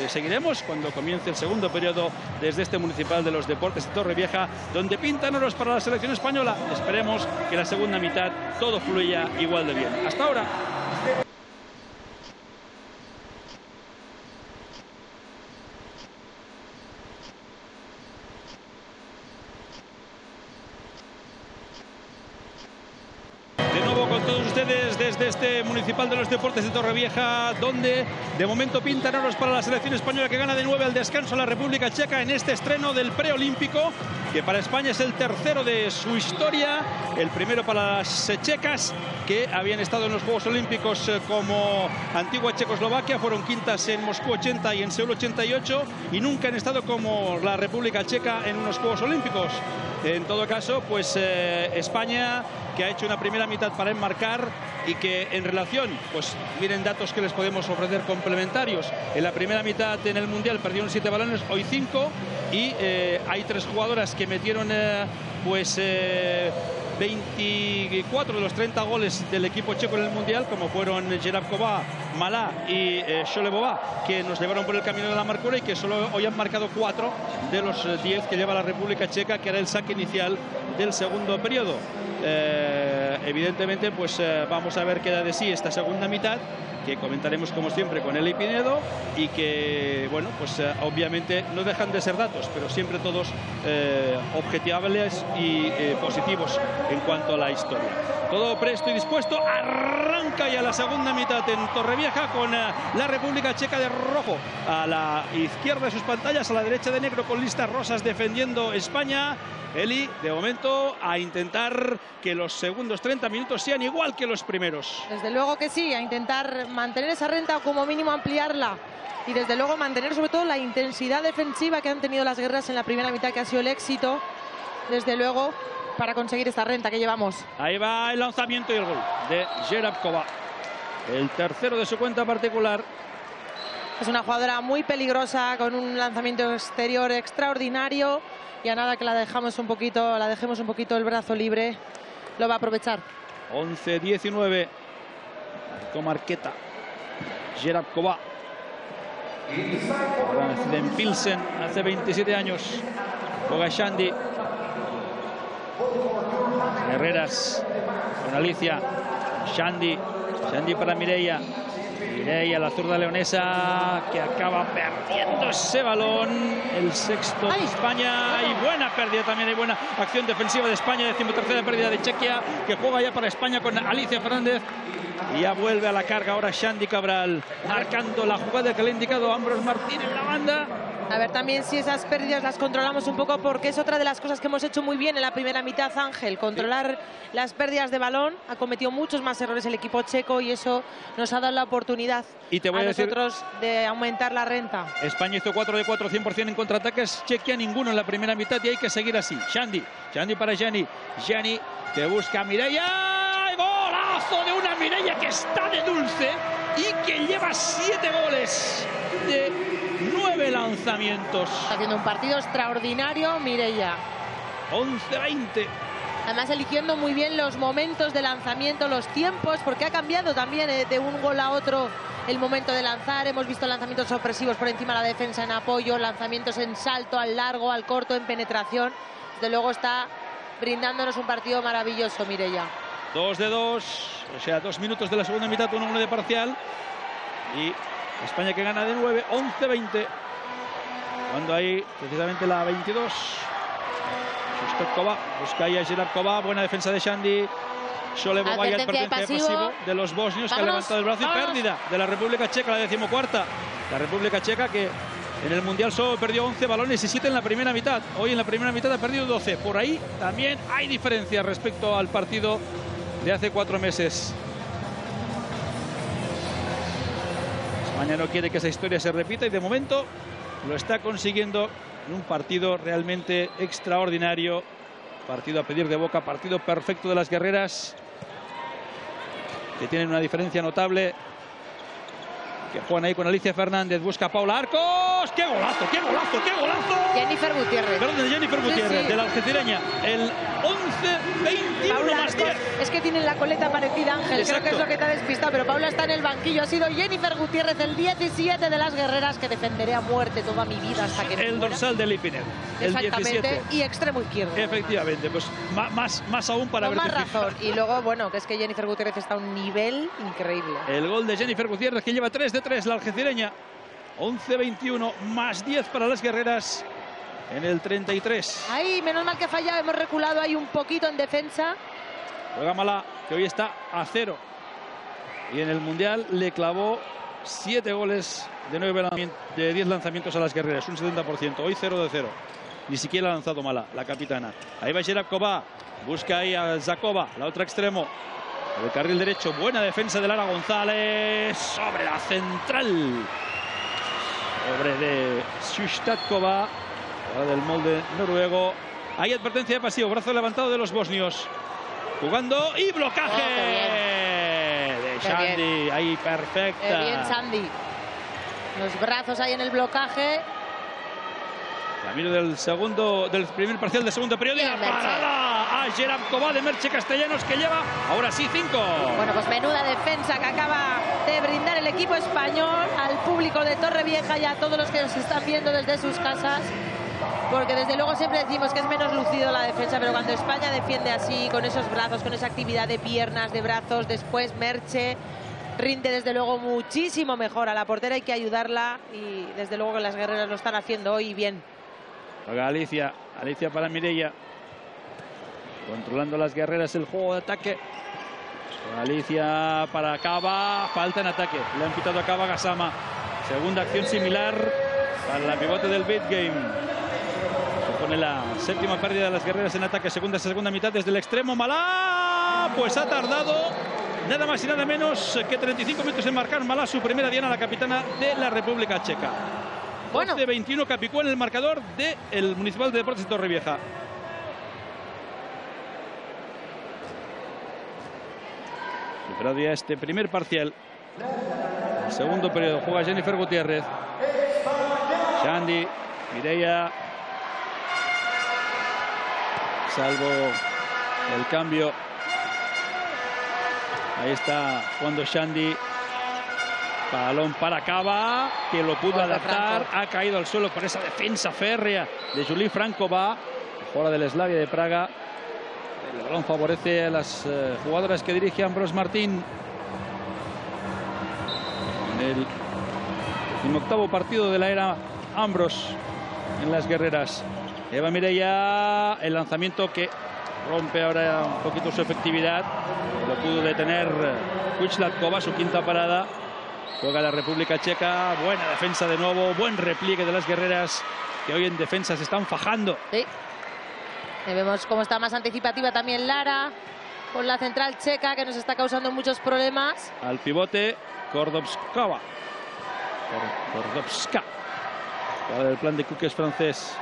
Seguiremos cuando comience el segundo periodo desde este Municipal de los Deportes de Torrevieja, donde pintan oros para la selección española. Esperemos que la segunda mitad todo fluya igual de bien. Hasta ahora. De nuevo con todos ustedes desde este Municipal de los Deportes de Torrevieja, donde de momento pintan oros para la selección española que gana de 9 al descanso a la República Checa en este estreno del preolímpico, que para España es el tercero de su historia, el primero para las checas que habían estado en los Juegos Olímpicos eh, como antigua Checoslovaquia, fueron quintas en Moscú 80 y en Seúl 88 y nunca han estado como la República Checa en unos Juegos Olímpicos. En todo caso, pues eh, España que ha hecho una primera mitad para enmarcar y que en relación, pues miren datos que les podemos ofrecer complementarios. En la primera mitad en el Mundial perdieron siete balones, hoy cinco y eh, hay tres jugadoras que metieron eh, pues 24 de los 30 goles del equipo checo en el Mundial, como fueron Jerabkova, Malá y eh, que nos llevaron por el camino de la marcura y que solo hoy han marcado cuatro de los eh, 10 que lleva la República Checa, que era el saque inicial del segundo periodo. Eh, evidentemente, pues eh, vamos a ver qué da de sí esta segunda mitad, que comentaremos como siempre con Eli Pinedo y que, bueno, pues eh, obviamente no dejan de ser datos, pero siempre todos eh, objetivables y eh, positivos en cuanto a la historia. Todo presto y dispuesto, arranca ya la segunda mitad en Torrevieja con eh, la República Checa de rojo a la izquierda de sus pantallas, a la derecha de negro con listas rosas defendiendo España. Eli, de momento, a intentar que los segundos 30 minutos sean igual que los primeros. Desde luego que sí, a intentar mantener esa renta o como mínimo ampliarla. Y desde luego mantener sobre todo la intensidad defensiva que han tenido las guerras en la primera mitad, que ha sido el éxito, desde luego, para conseguir esta renta que llevamos. Ahí va el lanzamiento y el gol de Jerabkova. El tercero de su cuenta particular. Es una jugadora muy peligrosa, con un lanzamiento exterior extraordinario. Y a nada que la dejamos un poquito, la dejemos un poquito el brazo libre, lo va a aprovechar. 11-19. Comarqueta. Jerabkova. Ahora nacida en Pilsen hace 27 años. Juega Shandy. Guerreras con Alicia. Shandy. Shandy para Mireia. Mireia, la zurda leonesa, que acaba perdiendo ese balón. El sexto de. España. Y buena pérdida también, hay buena acción defensiva de España. Decimotercera pérdida de Chequia, que juega ya para España con Alicia Fernández. Y ya vuelve a la carga ahora Shandy Cabral, marcando la jugada que le ha indicado Ambros Martín en la banda. A ver también si esas pérdidas las controlamos un poco porque es otra de las cosas que hemos hecho muy bien en la primera mitad, Ángel, controlar las pérdidas de balón. Ha cometido muchos más errores el equipo checo y eso nos ha dado la oportunidad Y te voy a decir- nosotros de aumentar la renta. España hizo 4 de 4, 100% en contraataques. Chequia ninguno en la primera mitad y hay que seguir así. Shandy, Shandy para Gianni. Gianni que busca a Mireia. ¡Y ¡Golazo de una Mireia que está de dulce y que lleva 7 goles de 9 lanzamientos! Está haciendo un partido extraordinario, Mireia. 11-20. Además eligiendo muy bien los momentos de lanzamiento, los tiempos, porque ha cambiado también eh, de un gol a otro el momento de lanzar. Hemos visto lanzamientos sorpresivos por encima de la defensa en apoyo, lanzamientos en salto, al largo, al corto, en penetración. Desde luego está brindándonos un partido maravilloso, Mireia. 2 de 2, o sea, dos minutos de la segunda mitad, 1-1 de parcial. Y España que gana de 9, 11-20. Cuando ahí precisamente la 22. Shostatkova busca ahí a Zhirapkova, buena defensa de Shandy. Y Advertencia de advertencia de pasivo. pasivo de los bosnios que ha Vámonos, levantado el brazo y vámonos. pérdida de la República Checa, la decimocuarta. La República Checa que en el Mundial solo perdió 11 balones y 7 en la primera mitad. Hoy en la primera mitad ha perdido 12. Por ahí también hay diferencia respecto al partido de hace cuatro meses. España no quiere que esa historia se repita y de momento lo está consiguiendo en un partido realmente extraordinario. Partido a pedir de boca, partido perfecto de las guerreras que tienen una diferencia notable. Que juegan ahí con Alicia Fernández, busca a Paula Arcos. ¡Qué golazo, qué golazo, qué golazo! Jennifer Gutiérrez. Perdón, de Jennifer Gutiérrez, sí. de la algecireña. El 11-21 Paula más Arcos, 10. es que tienen la coleta parecida, Ángel. Creo Exacto. que es lo que te ha despistado, pero Paula está en el banquillo. Ha sido Jennifer Gutiérrez, el 17 de las guerreras que defenderé a muerte toda mi vida hasta que El dorsal de Lipiner. Exactamente, 17. y extremo izquierdo. Efectivamente, pues más, más aún para Con más verte fija. razón. Y luego, bueno, que es que Jennifer Gutiérrez está a un nivel increíble. El gol de Jennifer Gutiérrez que lleva 3 de 3, la algecireña. 11-21 más 10 para las guerreras en el 33. Ay, menos mal que ha fallado, hemos reculado ahí un poquito en defensa. Juega Mala, que hoy está a cero. Y en el Mundial le clavó 7 goles de, 9 lanzamien- de 10 lanzamientos a las guerreras, un 70%. Hoy 0 de 0. Ni siquiera ha lanzado Mala, la capitana. Ahí va Jerabkova, busca ahí a Zakova, la otra extremo. El carril derecho, buena defensa de Lara González sobre la central. Sobre de Shustatkova, ahora del molde noruego. Hay advertencia de pasivo, brazo levantado de los bosnios. Jugando y blocaje Oh, de Qué Shandy. Ahí perfecta. Bien, Sandy. Los brazos ahí en el blocaje. Camino del segundo, del primer parcial de segundo periodo. Y la parada a Jerabkova de Merche Castellanos que lleva ahora sí cinco. Bueno, pues menuda defensa que acaba de brindar el equipo español al público de Torrevieja y a todos los que nos están viendo desde sus casas. Porque desde luego siempre decimos que es menos lucido la defensa, pero cuando España defiende así, con esos brazos, con esa actividad de piernas, de brazos, después Merche rinde desde luego muchísimo mejor a la portera, hay que ayudarla y desde luego que las guerreras lo están haciendo hoy bien. Juega Alicia, Alicia para Mireia. Controlando las guerreras el juego de ataque. Alicia para Cava, falta en ataque. Le han quitado a Cava Gasama. Segunda acción similar para la pivote del beat game. Supone la séptima pérdida de las guerreras en ataque. Segunda, segunda mitad desde el extremo. Malá, pues ha tardado nada más y nada menos que 35 minutos en marcar Malá su primera diana, la capitana de la República Checa. Bueno. de 21 Capicúa en el marcador del Municipal de Deportes de Torrevieja. Ya este primer parcial. Segundo periodo juega Jennifer Gutiérrez. Shandy, Mireia. Salvo el cambio. Ahí está cuando Shandy. Balón para Cava, que lo pudo adaptar. Franco. Ha caído al suelo por esa defensa férrea de Julie Frankova, jugadora del Slavia de Praga. El balón favorece a las eh, jugadoras que dirige Ambros Martín. el octavo partido de la era Ambros en las guerreras. Eva Mireya, el lanzamiento que rompe ahora un poquito su efectividad. Lo pudo detener Kuchlatkova, su quinta parada. Juega la República Checa. Buena defensa de nuevo. Buen repliegue de las guerreras que hoy en defensa se están fajando. Sí. vemos cómo está más anticipativa también Lara con la central checa que nos está causando muchos problemas. Al pivote, Kordovskova. Kordovska. El plan de Cook es francés.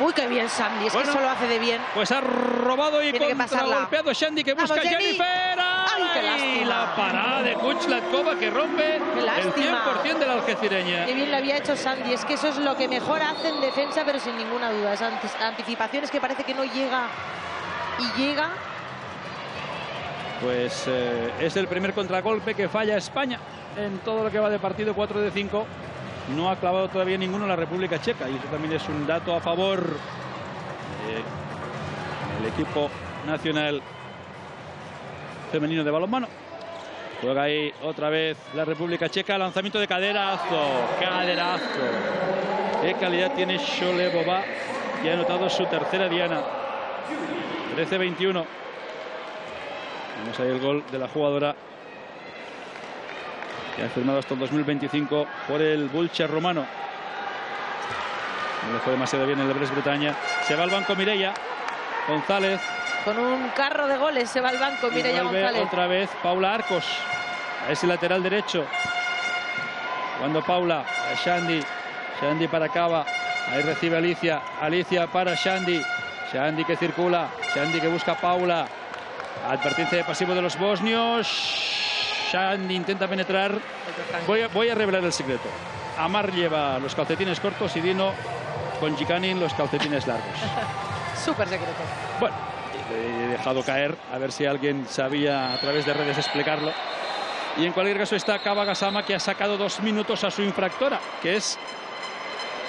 Uy, qué bien Sandy, es que eso lo hace de bien. Pues ha robado y golpeado Shandy que busca Vamos, Jennifer. ¡Ay, qué lástima! la parada de Kuchlatkova que rompe el 100% de la algecireña. Qué bien le había hecho Sandy, es que eso es lo que mejor hace en defensa, pero sin ninguna duda. Esas anticipaciones que parece que no llega y llega. Pues eh, es el primer contragolpe que falla España en todo lo que va de partido 4 de 5 no ha clavado todavía ninguno la República Checa y eso también es un dato a favor del equipo nacional femenino de balonmano. Juega ahí otra vez la República Checa, lanzamiento de caderazo, caderazo. Qué calidad tiene Sholebova, que ha anotado su tercera diana. 13-21. Vamos ahí el gol de la jugadora que ha firmado hasta el 2025 por el Bulcher romano. No le fue demasiado bien el Brest Bretaña. Se va al banco Mireia. González. Con un carro de goles se va al banco Mireia González. Otra vez Paula Arcos. A ese lateral derecho. Cuando Paula, a Shandy. Shandy para Cava. Ahí recibe Alicia. Alicia para Shandy. Shandy que circula. Shandy que busca Paula. Advertencia de pasivo de los bosnios. Shandy intenta penetrar. Voy a, voy a revelar el secreto. Amar lleva los calcetines cortos y Dino con Gikanin los calcetines largos. Súper secreto. Bueno, he dejado caer a ver si alguien sabía a través de redes explicarlo. Y en cualquier caso está Kaba Gasama que ha sacado dos minutos a su infractora, que es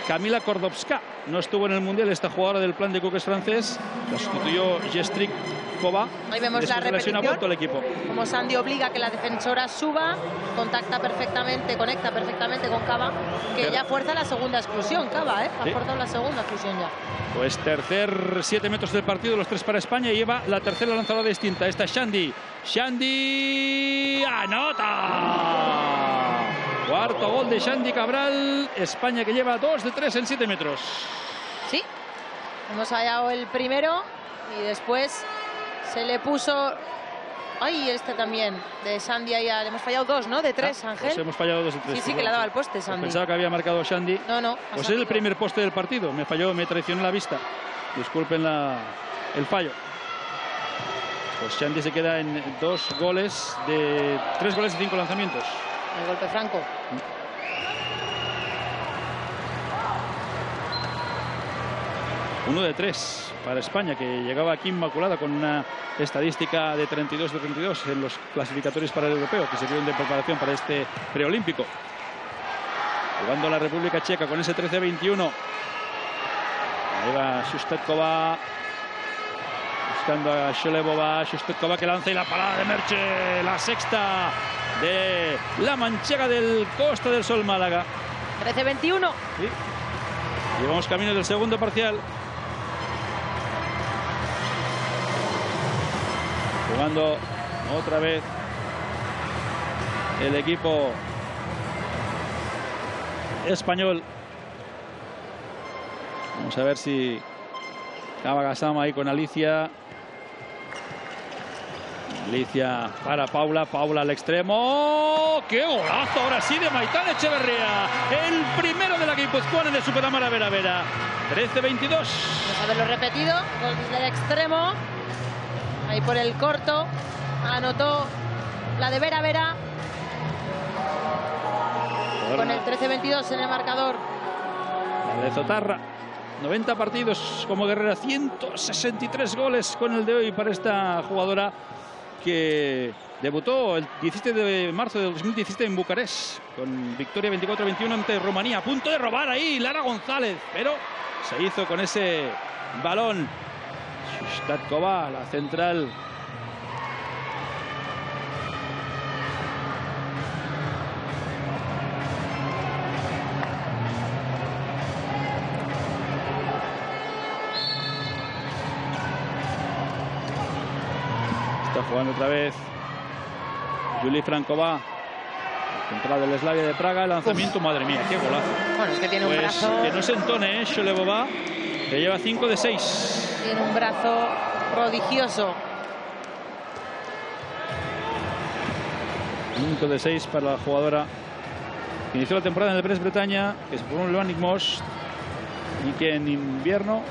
Camila Kordovska. No estuvo en el Mundial esta jugadora del plan de Cook francés. La sustituyó Ahí vemos la repetición. el equipo. Como Sandy obliga a que la defensora suba, contacta perfectamente, conecta perfectamente con Cava, que ya fuerza la segunda exclusión, Cava, ¿eh? Ha forzado la segunda exclusión ya. Pues tercer siete metros del partido, los tres para España, y lleva la tercera lanzada distinta. Esta es Shandy. Shandy anota. Cuarto gol de Shandy Cabral. España que lleva dos de tres en siete metros. Sí, hemos hallado el primero y después se le puso... Ay, este también, de Sandy ahí. Le hemos fallado dos, ¿no? De tres, ah, Ángel. Pues hemos fallado dos de tres. Sí, sí, que le daba el poste, Sandy. Pensaba que había marcado Sandy. No, no. Pues es el primer poste del partido. Me falló, me traicionó la vista. Disculpen la, el fallo. Pues Sandy se queda en dos goles de... Tres goles de cinco lanzamientos. El golpe franco. Uno de tres para España, que llegaba aquí inmaculada con una estadística de 32 de 32 en los clasificatorios para el europeo, que sirvieron de preparación para este preolímpico. Jugando la República Checa con ese 13-21. Ahí va Shustetkova. Buscando a Sholebova. Shustetkova que lanza y la parada de Merche. La sexta de la manchega del Costa del Sol Málaga. 13-21. Sí. Llevamos camino del segundo parcial. Otra vez el equipo español. Vamos a ver si Cava Gasama ahí con Alicia. Alicia para Paula, Paula al extremo. ¡Qué golazo! Ahora sí de Maitán Echeverría. El primero de la guipuzcoana de Superamara Vera Vera. 13-22. Vamos a verlo repetido. Gol desde el extremo. Ahí por el corto. Anotó la de Vera Vera. Con el 13-22 en el marcador. La de Zotarra. 90 partidos como guerrera, 163 goles con el de hoy para esta jugadora que debutó el 17 de marzo de 2017 en Bucarest con victoria 24-21 ante Rumanía. A punto de robar ahí Lara González, pero se hizo con ese balón Statkova, la central. Está jugando otra vez. Juli Francova. Central del Slavia de Praga, El lanzamiento, madre mía, qué golazo. Bueno, es que tiene un pues, brazo... Que no se entone, ¿eh? Sholevova, que lleva 5 de 6. Tiene un brazo prodigioso. 5 de 6 para la jugadora que inició la temporada en el Brest Bretaña, que se formó en el Levanik Most y que en invierno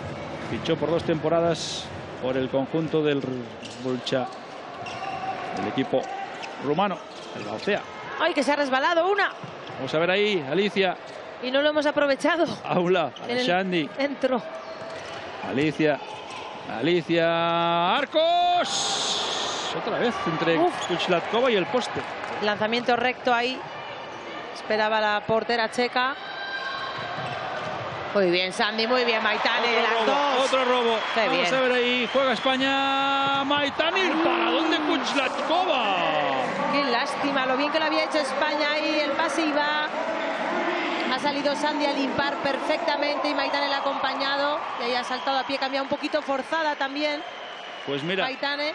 fichó por dos temporadas por el conjunto del Bolcha, el equipo rumano, el Balcea. ¡Ay, que se ha resbalado una! Vamos a ver ahí, Alicia, Y no lo hemos aprovechado. Aula, En el Shandy, centro. Alicia, Alicia, Arcos. Otra vez entre Uf. Kuchlatkova y el poste. Lanzamiento recto ahí. Esperaba la portera checa. Muy bien, Sandy, muy bien, Maitane, Otro las robo, dos. otro robo. Qué Vamos bien. a ver ahí, juega España, Maitani, ¿para dónde Kuchlatkova? Qué lástima, lo bien que lo había hecho España ahí, el pase iba. Ha salido Sandy a limpar perfectamente y Maitane le ha acompañado. Y ahí ha saltado a pie, cambia un poquito forzada también. Pues mira, Maitane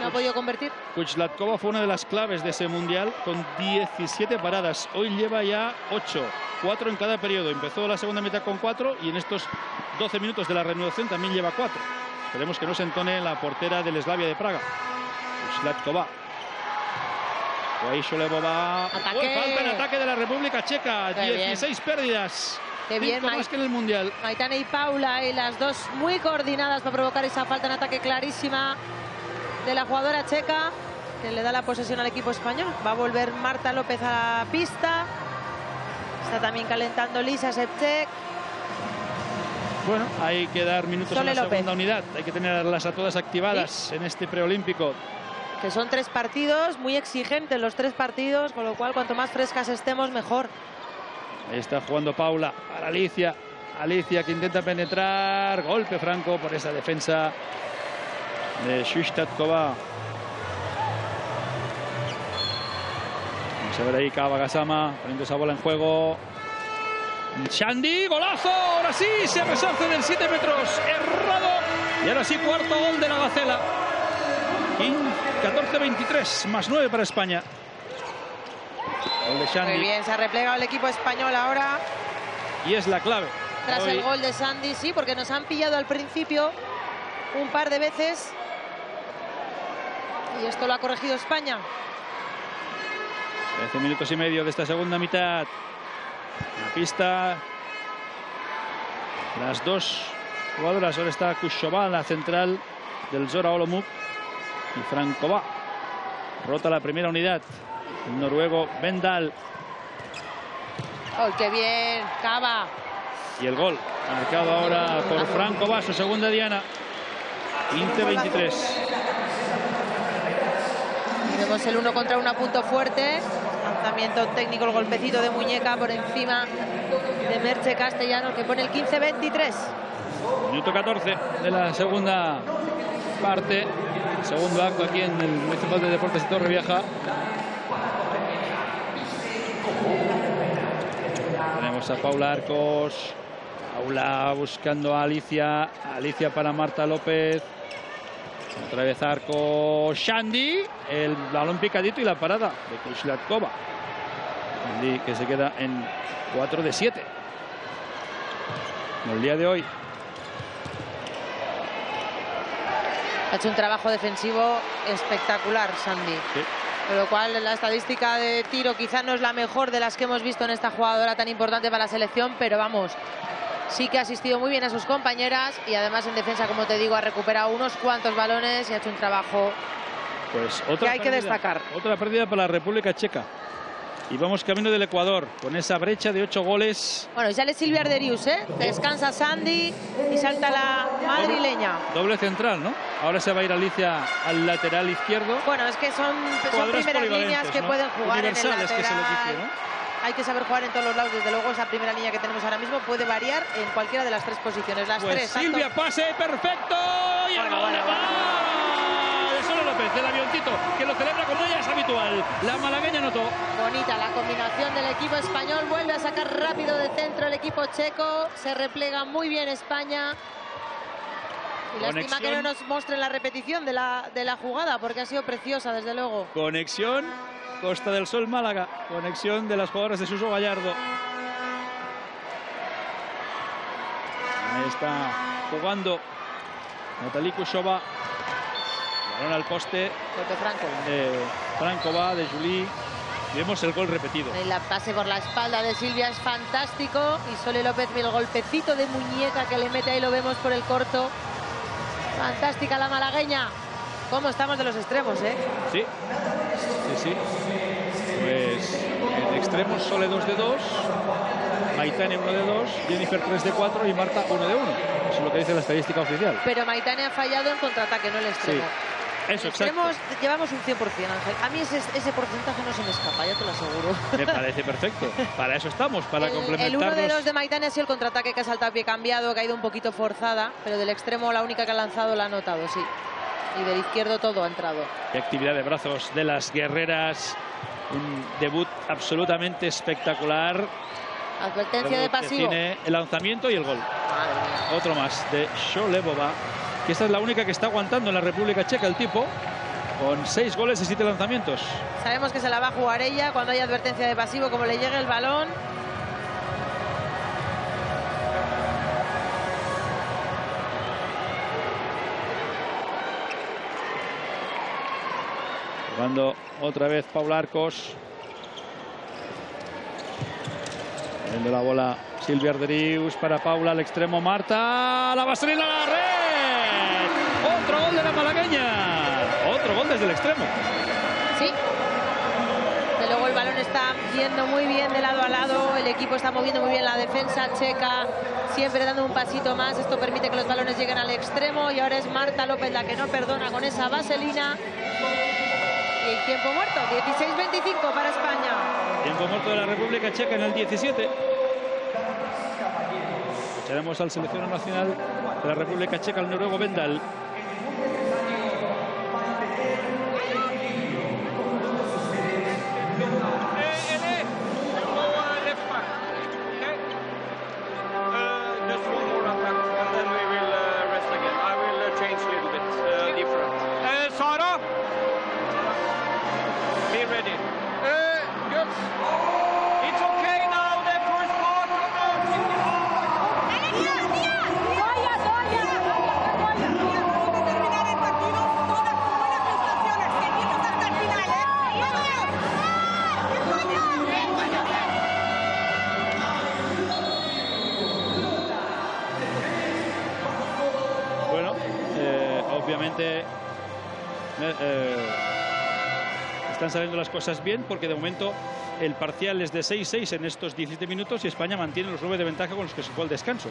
no ha podido convertir. Kuchlatkova fue una de las claves de ese mundial con 17 paradas. Hoy lleva ya 8, 4 en cada periodo. Empezó la segunda mitad con 4 y en estos 12 minutos de la reanudación también lleva 4. Esperemos que no se entone la portera del Slavia de Praga. Kuchlatkova. Ahí Sholevova. Ataque. Uy, falta en ataque de la República Checa. Qué bien. 16 pérdidas. Qué bien, más que en el mundial. Maitane y Paula y las dos muy coordinadas para provocar esa falta en ataque clarísima de la jugadora checa que le da la posesión al equipo español. Va a volver Marta López a la pista. Está también calentando Lisa Sepchek. Bueno, hay que dar minutos Sole a la López. segunda unidad. Hay que tenerlas a todas activadas en este preolímpico. Son tres partidos muy exigentes los tres partidos, con lo cual cuanto más frescas estemos mejor. Ahí está jugando Paula para Alicia. Alicia que intenta penetrar. Golpe franco por esa defensa de Shushtatkova. Vamos a ver ahí Kaba Gasama poniendo esa bola en juego. Shandy, golazo. Ahora sí se resarce del 7 metros. Errado. Y ahora sí, cuarto gol de la Gacela. 14-23, más 9 para España. Muy bien, se ha replegado el equipo español ahora Y es la clave. tras Hoy- el gol de Sandy, sí, porque nos han pillado al principio un par de veces. Y esto lo ha corregido España. 13 minutos y medio de esta segunda mitad. La pista. Las dos jugadoras. Ahora está Kushova, la central del Zora Olomouc. Y Frankova. Rota la primera unidad. El noruego Bendal. ¡Ay, qué bien! Cava. Y el gol. Marcado ahora por Frankova, su segunda diana. 15-23. Tenemos el uno contra uno a punto fuerte. Lanzamiento técnico, el golpecito de muñeca por encima de Merche Castellano, que pone el 15-23. Minuto 14 de la segunda parte. Segundo acto aquí en el Municipal de Deportes de Torrevieja. Tenemos a Paula Arcos. Paula buscando a Alicia. Alicia para Marta López. Otra vez Arcos. Shandy. El balón picadito y la parada de Kuslatkova. Shandy que se queda en 4 de 7. El día de hoy Ha hecho un trabajo defensivo espectacular, Sandy. Sí. Con lo cual, la estadística de tiro quizá no es la mejor de las que hemos visto en esta jugadora tan importante para la selección, pero vamos, sí que ha asistido muy bien a sus compañeras y además en defensa, como te digo, ha recuperado unos cuantos balones y ha hecho un trabajo Pues otra Que hay que destacar. Otra pérdida para la República Checa. Y vamos camino del Ecuador con esa brecha de ocho goles. Bueno, y sale Silvia Arderius, ¿eh? Descansa Sandy y salta la madrileña. Doble central, ¿no? Ahora se va a ir Alicia al lateral izquierdo. Bueno, es que son, son primeras líneas que ¿no? pueden jugar en el que se lateral. dice, ¿no? Hay que saber jugar en todos los lados. Desde luego, esa primera línea que tenemos ahora mismo puede variar en cualquiera de las tres posiciones. Las Pues tres. tanto- Silvia, pase perfecto. Y el Bueno, gol bueno, Sole López, el avioncito, que lo celebra como ella es habitual. La malagueña anotó. Bonita la combinación del equipo español. Vuelve a sacar rápido de centro el equipo checo. Se replega muy bien España. Y lástima que no nos muestren la repetición de la, de la jugada, porque ha sido preciosa, desde luego. Conexión Costa del Sol Málaga. Conexión de las jugadoras de Suso Gallardo. Ahí está jugando Natalie Kushova. Balón al poste. Pepe Franco. De Franco va, de Julie. Y vemos el gol repetido. El pase por la espalda de Silvia es fantástico. Y Sole López, el golpecito de muñeca que le mete ahí, lo vemos por el corto. Fantástica la malagueña. ¿Cómo estamos de los extremos, eh? Sí, sí, sí. Pues en extremos Sole 2 de 2, Maitane 1 de 2, Jennifer 3 de 4 y Marta 1 de 1. Eso es lo que dice la estadística oficial. Pero Maitane ha fallado en contraataque, no el extremo. Eso, exacto. Extremos llevamos un 100%, Ángel. A mí ese, ese porcentaje no se me escapa, ya te lo aseguro. Me parece perfecto. Para eso estamos, para El- el, complementarnos. uno de dos de Maitane ha sido el contraataque que ha saltado a pie cambiado, que ha ido un poquito forzada, pero del extremo la única que ha lanzado la ha notado, sí. Y del izquierdo todo ha entrado. Qué actividad de brazos de las guerreras. Un debut absolutamente espectacular. Advertencia de pasivo. cine, el lanzamiento y el gol. Madre mía. Otro más de Sholebova, que esta es la única que está aguantando en la República Checa el tipo, con seis goles y siete lanzamientos. Sabemos que se la va a jugar ella cuando hay advertencia de pasivo, como le llegue el balón. Jugando otra vez Paula Arcos. Viendo la bola Silvia Arderius para Paula al extremo Marta. La vaselina a la red. Otro gol de la malagueña. Otro gol desde el extremo. Sí. De luego el balón está yendo muy bien de lado a lado, el equipo está moviendo muy bien la defensa checa, siempre dando un pasito más, esto permite que los balones lleguen al extremo y ahora es Marta López la que no perdona con esa vaselina. Y el tiempo muerto, 16-25 para España. Tiempo muerto de la República Checa en el 17. Escucharemos al seleccionado nacional de la República Checa, el noruego Vendal. Saliendo las cosas bien porque de momento el parcial es de 6-6 en estos 17 minutos y España mantiene los 9 de ventaja con los que se fue al descanso.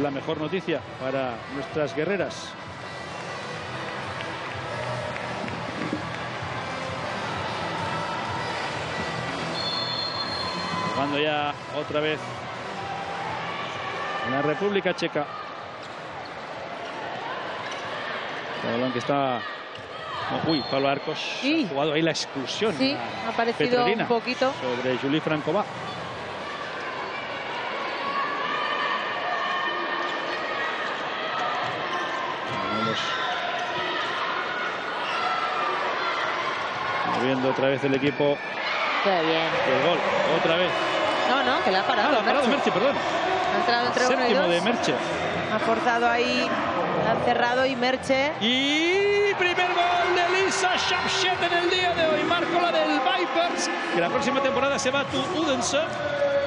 La mejor noticia para nuestras guerreras. Jugando ya otra vez en la República Checa. El balón que está. Uy, Pablo Arcos Sí. ha jugado ahí la exclusión. Sí, ha parecido Petrolina un poquito. Sobre Julie Francova. Moviendo otra vez el equipo. Qué bien. El gol, otra vez. No, no, que la ha Ah, parado. la ha parado Merche. Merche, perdón. Ha entrado entre uno y Séptimo dos. de Merche. Ha forzado ahí, ha cerrado y Merche. Y primer gol de Lisa Shapshet en el día de hoy. Marco la del Vipers. Que la próxima temporada se va a tu Udense.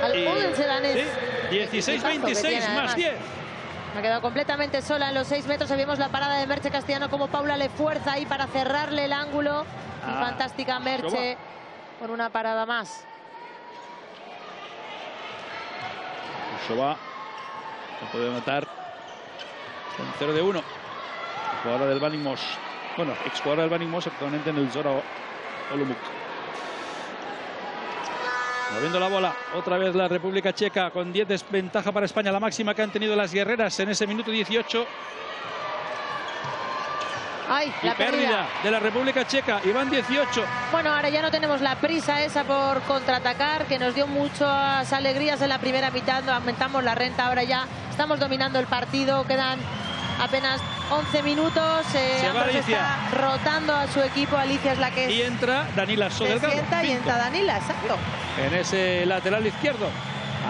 Al Y-. Sí, 16-26 tiene, más además. 10. Ha quedado completamente sola en los 6 metros. Vemos la parada de Merche Castellano, como Paula le fuerza ahí para cerrarle el ángulo. Y Ah, fantástica Merche con una parada más. Ushova no puede anotar. Con 0 de 1. Jugadora del Banning Moss. Bueno, exjugadora del Banning Moss, actualmente en el Zora Olomouc. Moviendo la bola, otra vez la República Checa con 10 desventaja para España, la máxima que han tenido las guerreras en ese minuto 18. Ay, y la pérdida pérdida. de la República Checa. Y van 18. Bueno, ahora ya no tenemos la prisa esa por contraatacar, que nos dio muchas alegrías en la primera mitad, aumentamos la renta, ahora ya estamos dominando el partido, quedan apenas 11 minutos, eh, Se va está rotando a su equipo, Alicia es la que Y entra Danila So se Delgado. sienta y entra Danila, exacto. en ese lateral izquierdo.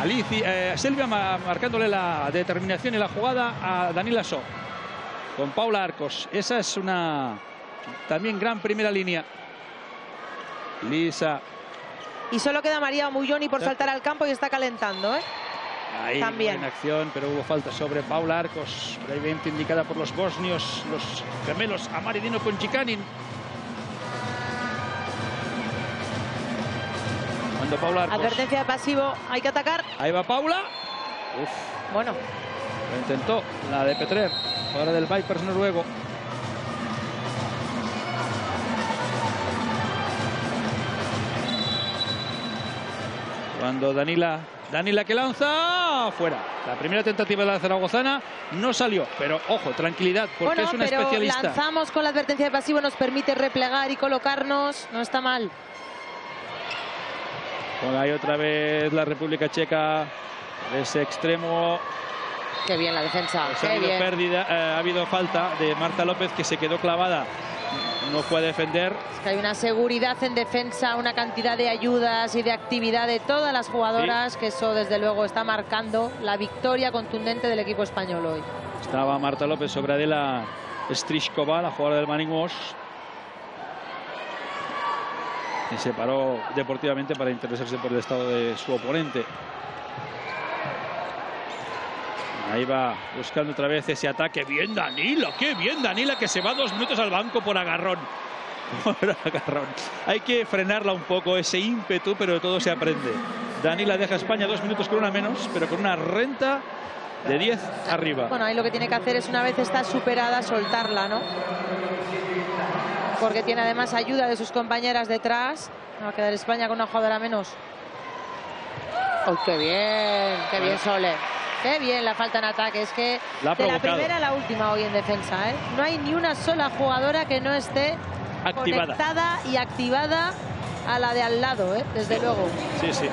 Alicia, eh, Silvia ma- marcándole la determinación y la jugada a Danila So. Con Paula Arcos. Esa es una también gran primera línea. Lisa. Y solo queda María Mulloni por saltar al campo y está calentando, ¿eh? Ahí También. en acción, pero hubo falta sobre Paula Arcos, previamente indicada por los bosnios, los gemelos Amaridino con Chikanin. Cuando Paula Arcos. Advertencia de pasivo, hay que atacar. Ahí va Paula. Uf, Bueno, lo intentó la de Petrer, ahora del Vipers noruego. Cuando Danila, Danila que lanza, fuera. La primera tentativa de la zaragozana no salió, pero ojo, tranquilidad, porque bueno es una pero especialista. lanzamos con la advertencia de pasivo, nos permite replegar y colocarnos, no está mal. Juega ahí otra vez la República Checa, ese extremo Qué bien la defensa, Pues ha qué habido bien. pérdida, eh, ha habido falta de Marta López que se quedó clavada. No fue a defender. Es que hay una seguridad en defensa, una cantidad de ayudas y de actividad de todas las jugadoras, que eso desde luego está marcando la victoria contundente del equipo español hoy. Estaba Marta López sobre Adela Strishkova, la jugadora del Manning Wash. Y se paró deportivamente para interesarse por el estado de su oponente. Ahí va buscando otra vez ese ataque. Bien Danila, qué bien Danila que se va dos minutos al banco por agarrón. Por agarrón. Hay que frenarla un poco ese ímpetu, pero todo se aprende. Danila deja a España dos minutos con una menos, pero con una renta de 10 arriba. Bueno, ahí lo que tiene que hacer es una vez está superada, soltarla, ¿no? Porque tiene además ayuda de sus compañeras detrás. Va a quedar España con una jugadora menos. ¡Oh, qué bien! ¡Qué bien, Sole! ¡Qué bien la falta en ataque! Es que La de la primera a la última hoy en defensa, ¿eh? No hay ni una sola jugadora que no esté Activada. conectada y activada a la de al lado, ¿eh? Desde luego. Sí, sí.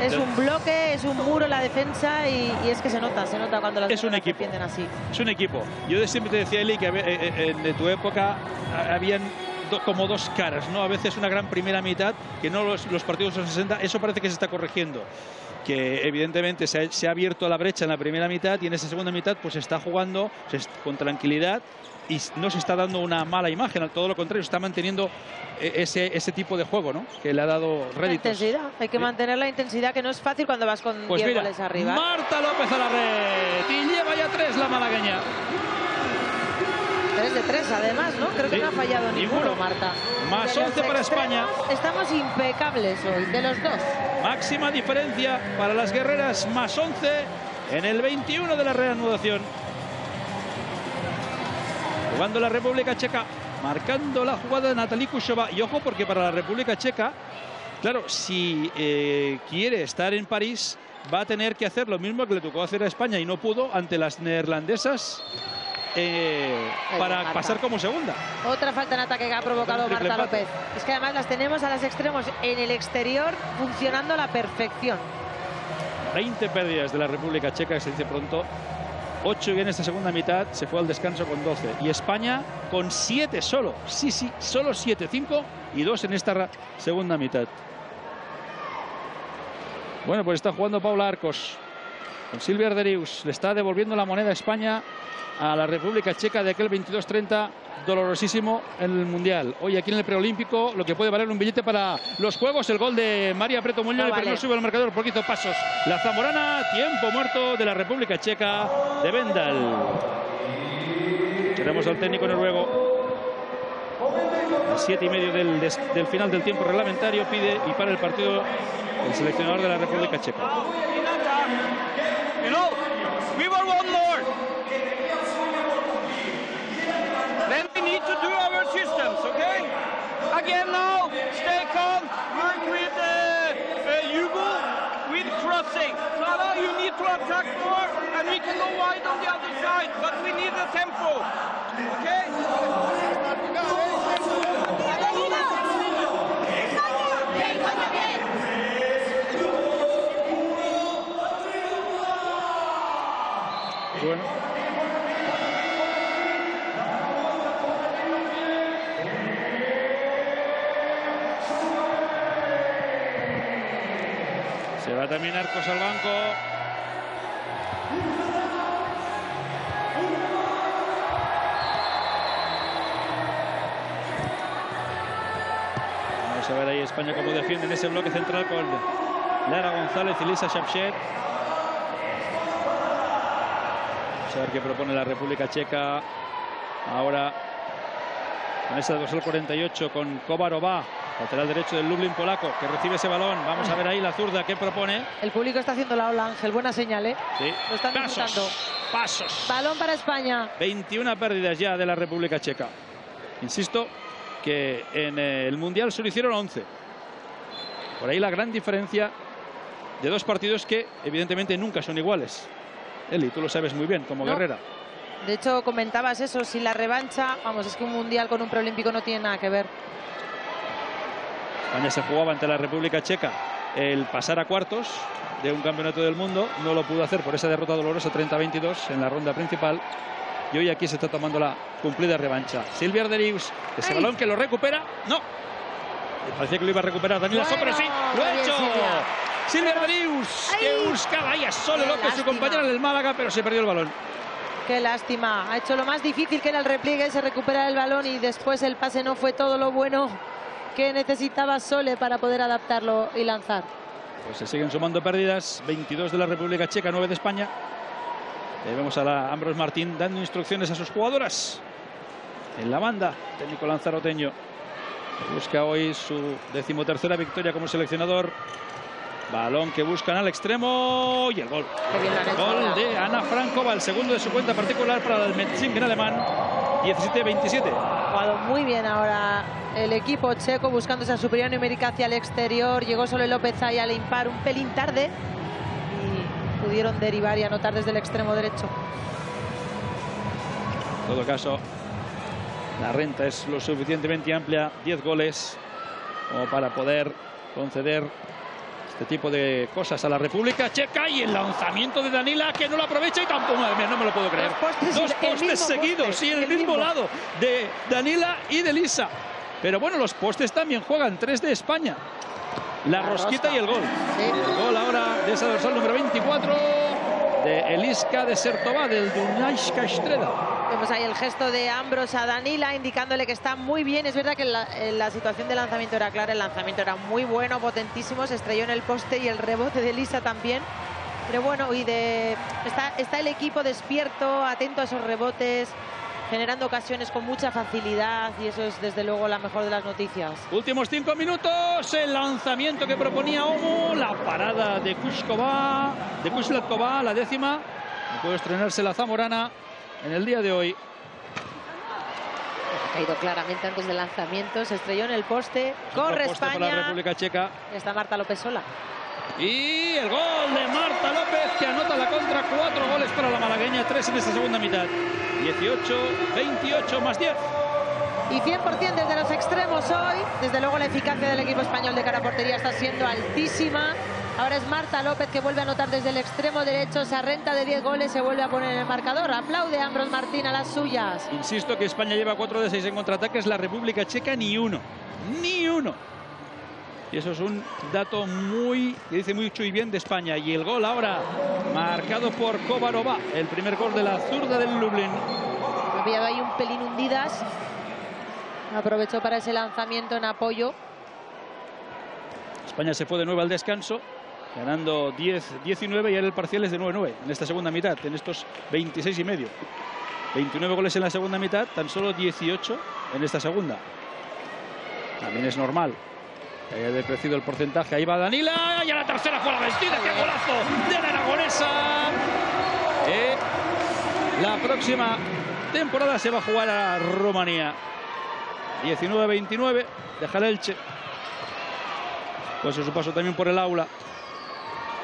Es De- un bloque, es un muro la defensa y, y es que se nota, se nota cuando las Es un equipo. así. Es un equipo. Yo de- siempre te decía, Eli, que eh, eh, en de tu época ha- habían como dos caras, ¿no? A veces una gran primera mitad, que no los, los partidos son 60, eso parece que se está corrigiendo. Que evidentemente se ha, se ha abierto la brecha en la primera mitad y en esa segunda mitad pues está jugando con tranquilidad y no se está dando una mala imagen, al todo lo contrario, está manteniendo eh, ese, ese tipo de juego, ¿no? Que le ha dado La réditos. intensidad, hay que Sí. mantener la intensidad que no es fácil cuando vas con Pues 10 mira, goles arriba. ¿eh? Marta López a la red y lleva ya tres la malagueña. 3 de 3 además, ¿no? Creo que Sí, no ha fallado ninguno, ninguno. Marta. Más De los 11 para España. Estamos impecables hoy, de los dos. Máxima diferencia para las guerreras, más 11 en el 21 de la reanudación. Jugando la República Checa, marcando la jugada de Natalie Kushova. Y ojo, porque para la República Checa, claro, si eh, quiere estar en París, va a tener que hacer lo mismo que le tocó hacer a España y no pudo ante las neerlandesas eh, para Marta. pasar como segunda. Otra falta en ataque que ha provocado Marta empate. López. Es que además las tenemos a las extremos en el exterior funcionando a la perfección. 20 pérdidas de la República Checa, que se dice pronto. 8 y en esta segunda mitad se fue al descanso con 12. Y España con 7 solo. Sí, sí, solo 7. 5 y 2 en esta segunda mitad. Bueno, pues está jugando Paula Arcos. Con Silvia Arderius. Le está devolviendo la moneda a España a la República Checa de aquel 22-30 dolorosísimo en el Mundial. Hoy aquí en el preolímpico lo que puede valer un billete para los Juegos, el gol de María Preto Muñoz, No vale. primer sube al marcador porque hizo pasos. La Zamorana, tiempo muerto de la República Checa de Vendal. Tenemos al técnico noruego. A siete y medio del, del final del tiempo reglamentario pide y para el partido el seleccionador de la República Checa. And we can go wide on the other side, but we need the tempo, okay? Se va a terminar cosa al banco. Vamos a ver ahí España cómo defiende en ese bloque central con Lara González y Lisa Shapchet. Vamos a ver qué propone la República Checa. Ahora con ese dorsal 48 con Kovarova, lateral derecho del Lublin polaco, que recibe ese balón. Vamos a ver ahí la zurda que propone. El público está haciendo la ola, Ángel. Buena señal, ¿eh? Sí. Lo están disfrutando. Pasos, pasos. Balón para España. 21 pérdidas ya de la República Checa. Insisto que en el Mundial solo hicieron 11. Por ahí la gran diferencia de dos partidos que evidentemente nunca son iguales. Eli, tú lo sabes muy bien como No. guerrera. De hecho, comentabas eso, si la revancha, vamos, es que un mundial con un preolímpico no tiene nada que ver. España se jugaba ante la República Checa el pasar a cuartos de un campeonato del mundo. No lo pudo hacer por esa derrota dolorosa 30-22 en la ronda principal. Y hoy aquí se está tomando la cumplida revancha. Silvia Arderius, ese ¡Ay! balón que lo recupera. No. Parecía que lo iba a recuperar Daniela So, pero sí, Bueno, lo ha hecho. Silvia. Silvia Arderius, que buscaba ahí a Sole López, su lástima. compañera del Málaga, pero se perdió el balón. Qué lástima. Ha hecho lo más difícil que era el repliegue, se recupera el balón y después el pase no fue todo lo bueno que necesitaba Sole para poder adaptarlo y lanzar. Pues se siguen sumando pérdidas, 22 de la República Checa, 9 de España. Ahí vemos a la Ambros Martín dando instrucciones a sus jugadoras. En la banda, técnico lanzaroteño. Busca hoy su decimotercera victoria como seleccionador. Balón que buscan al extremo y el gol. Hecho Gol de Ana Frankova, el segundo de su cuenta particular para el Metzingen alemán. 17-27. Ha jugado muy bien ahora el equipo checo buscando esa superioridad numérica hacia el exterior. Llegó Sole López ahí al impar un pelín tarde pudieron derivar y anotar desde el extremo derecho. En todo caso, la renta es lo suficientemente amplia, 10 goles, como para poder conceder este tipo de cosas a la República Checa y el lanzamiento de Danila que no lo aprovecha y tampoco, madre mía, no me lo puedo creer. Dos postes, Dos postes seguidos, poste, sí, en el, el mismo, mismo. lado de Danila y de Lisa. Pero bueno, los postes también juegan, tres de España. La, rosquita y el gol. Sí. El gol ahora de esa dorsal número 24 de Eliska de Sertova, del Dunajska Estrela. Vemos ahí el gesto de Ambros a Danila indicándole que está muy bien. Es verdad que la, en la situación de lanzamiento era clara, el lanzamiento era muy bueno, potentísimo, se estrelló en el poste y el rebote de Lisa también. Pero bueno, y de está, está el equipo despierto, atento a esos rebotes, generando ocasiones con mucha facilidad y eso es desde luego la mejor de las noticias. Últimos cinco minutos, el lanzamiento que proponía Omu, la parada de Kushkova, de Kushlatkova, la décima. Puede estrenarse la Zamorana en el día de hoy. Ha caído claramente antes del lanzamiento, se estrelló en el poste, corre para la España. República Checa. Y está Marta López sola. Y el gol de Marta López que anota la contra. Cuatro goles para la malagueña, tres en esta segunda mitad. 18, 28 más 10. Y 100% desde los extremos hoy. Desde luego la eficacia del equipo español de cara a portería está siendo altísima. Ahora es Marta López que vuelve a anotar desde el extremo derecho. Esa renta de 10 goles se vuelve a poner en el marcador. Aplaude Ambros Martín a las suyas. Insisto que España lleva 4 de 6 en contraataques, la República Checa ni uno. Ni uno. Y eso es un dato muy, que dice mucho y bien de España. Y el gol ahora marcado por Kovarova, el primer gol de la zurda del Lublin. Ha pillado ahí un pelín hundidas. Aprovechó para ese lanzamiento en apoyo. España se fue de nuevo al descanso, ganando 10-19 y ahora el parcial es de 9-9 en esta segunda mitad, en estos 26 y medio. 29 goles en la segunda mitad, tan solo 18 en esta segunda. También es normal haya decrecido el porcentaje. Ahí va Danila y a la tercera fue la vencida. ¡Qué golazo de la aragonesa! Eh, la próxima temporada se va a jugar a Rumanía. 19-29, deja el Elche. Pues su paso también por el aula.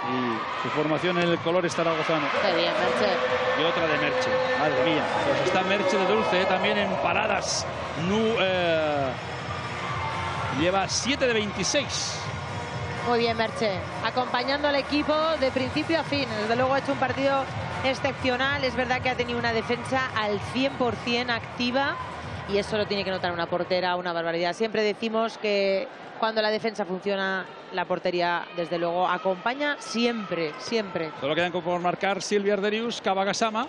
y su formación en el color zaragozano. Qué bien, Merche. Y otra de Merche. Madre mía. Pues está Merche de Dulce eh, también en paradas. Nu, eh, lleva 7 de 26. Muy bien, Merche. Acompañando al equipo de principio a fin. Desde luego ha hecho un partido excepcional. Es verdad que ha tenido una defensa al 100% activa y eso lo tiene que notar una portera, una barbaridad. Siempre decimos que cuando la defensa funciona, la portería, desde luego, acompaña siempre, siempre. Solo quedan por marcar Silvia Arderius, Kabagasama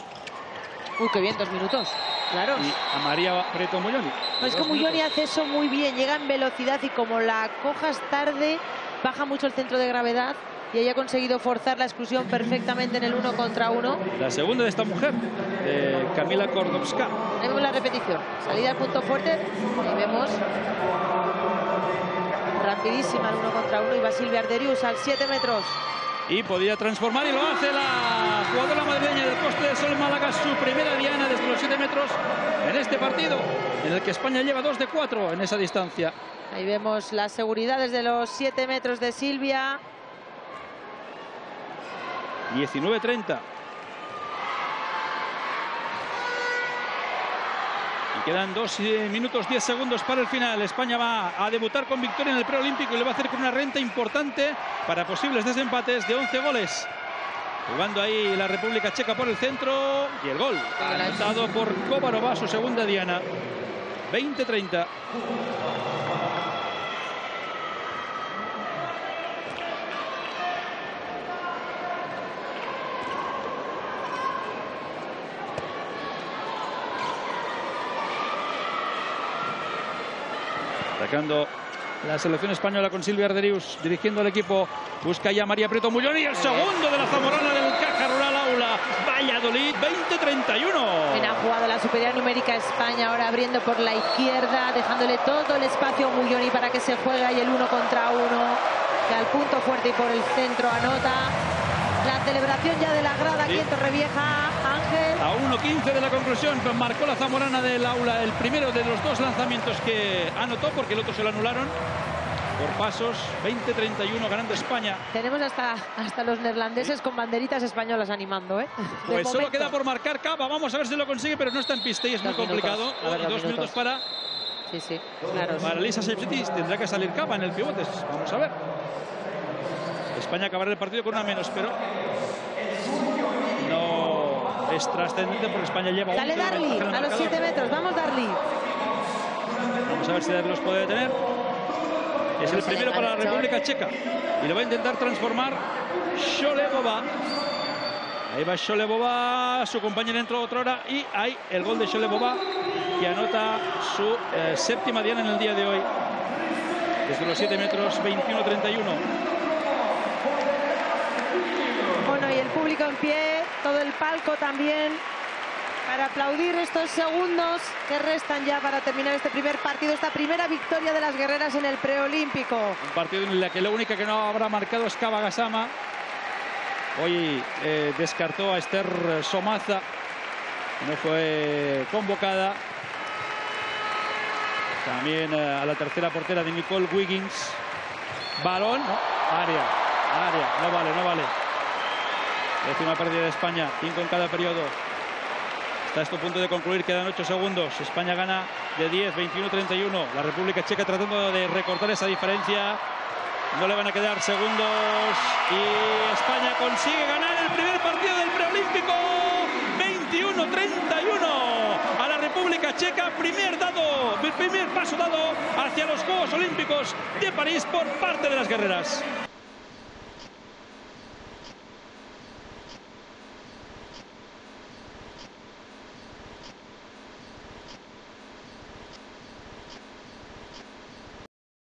Uy, qué bien, dos minutos. Claro. y a María Preto Molloni. No, es que Mulloni hace eso muy bien, llega en velocidad y como la cojas tarde, baja mucho el centro de gravedad y ella ha conseguido forzar la exclusión perfectamente en el uno contra uno. La segunda de esta mujer, Camila Kordowska. Ahí vemos la repetición. Salida al punto fuerte. Ahí vemos. Rapidísima el uno contra uno. Y va Silvia Arderius al 7 metros. Y podía transformar y lo hace la jugadora madrileña del Coste del Sol Málaga, su primera diana desde los 7 metros en este partido, en el que España lleva 2 de 4 en esa distancia. Ahí vemos la seguridad desde los 7 metros de Silvia. 19-30. Quedan 2 minutos 10 segundos para el final. España va a debutar con victoria en el preolímpico y le va a hacer con una renta importante para posibles desempates de 11 goles. Jugando ahí la República Checa por el centro y el gol. Anotado por Kovarova, su segunda diana. 20-30. Atacando la selección española con Silvia Arderius dirigiendo el equipo. Busca ya María Prieto Mullón y el segundo de la zamorana del Caja Rural Aula. Valladolid 20-31. Bien ha jugado la superioridad numérica España, ahora abriendo por la izquierda, dejándole todo el espacio a Mulloni para que se juegue ahí el uno contra uno. Que al punto fuerte y por el centro anota. La celebración ya de la grada aquí Sí. en Torrevieja. A 1.15 de la conclusión, marcó la zamorana del aula el primero de los dos lanzamientos que anotó, porque el otro se lo anularon por pasos. 20-31 ganando España. Tenemos hasta, hasta los neerlandeses con banderitas españolas animando, ¿eh? Pues solo momento. queda por marcar Cava. Vamos a ver si lo consigue, pero no está en pista y es Dos muy complicado. minutos. Ver, dos dos minutos minutos. para, Sí, sí, claro. para Lisa Sepsitis. Tendrá que salir Cava en el pivotes. Vamos a ver. España acabará el partido con una menos, pero es trascendente porque España lleva un Dale Darly, a los marcador. 7 metros. Vamos, Darly. Vamos a ver si Darly los puede detener. Es el primero para la. República Checa. Y lo va a intentar transformar Sholebova. Ahí va Sholebova, su compañera entró otra hora. Y hay el gol de Sholebova que anota su eh, séptima diana en el día de hoy. Desde los 7 metros, 21-31. Bueno, el público en pie, todo el palco también, para aplaudir estos segundos que restan ya para terminar este primer partido, esta primera victoria de las guerreras en el preolímpico. Un partido en el que la única que no habrá marcado es Kabagasama. Hoy eh, descartó a Esther Somaza. No fue convocada. También eh, a la tercera portera de Nicole Wiggins. Balón. no, área. Área. No vale, no vale. Décima pérdida de España. Cinco en cada periodo. Está esto a punto de concluir, quedan 8 segundos. España gana de 10, 21, 31. La República Checa tratando de recortar esa diferencia. No le van a quedar segundos. Y España consigue ganar el primer partido del preolímpico. 21-31 a la República Checa. Primer dado, primer paso dado hacia los Juegos Olímpicos de París por parte de las guerreras.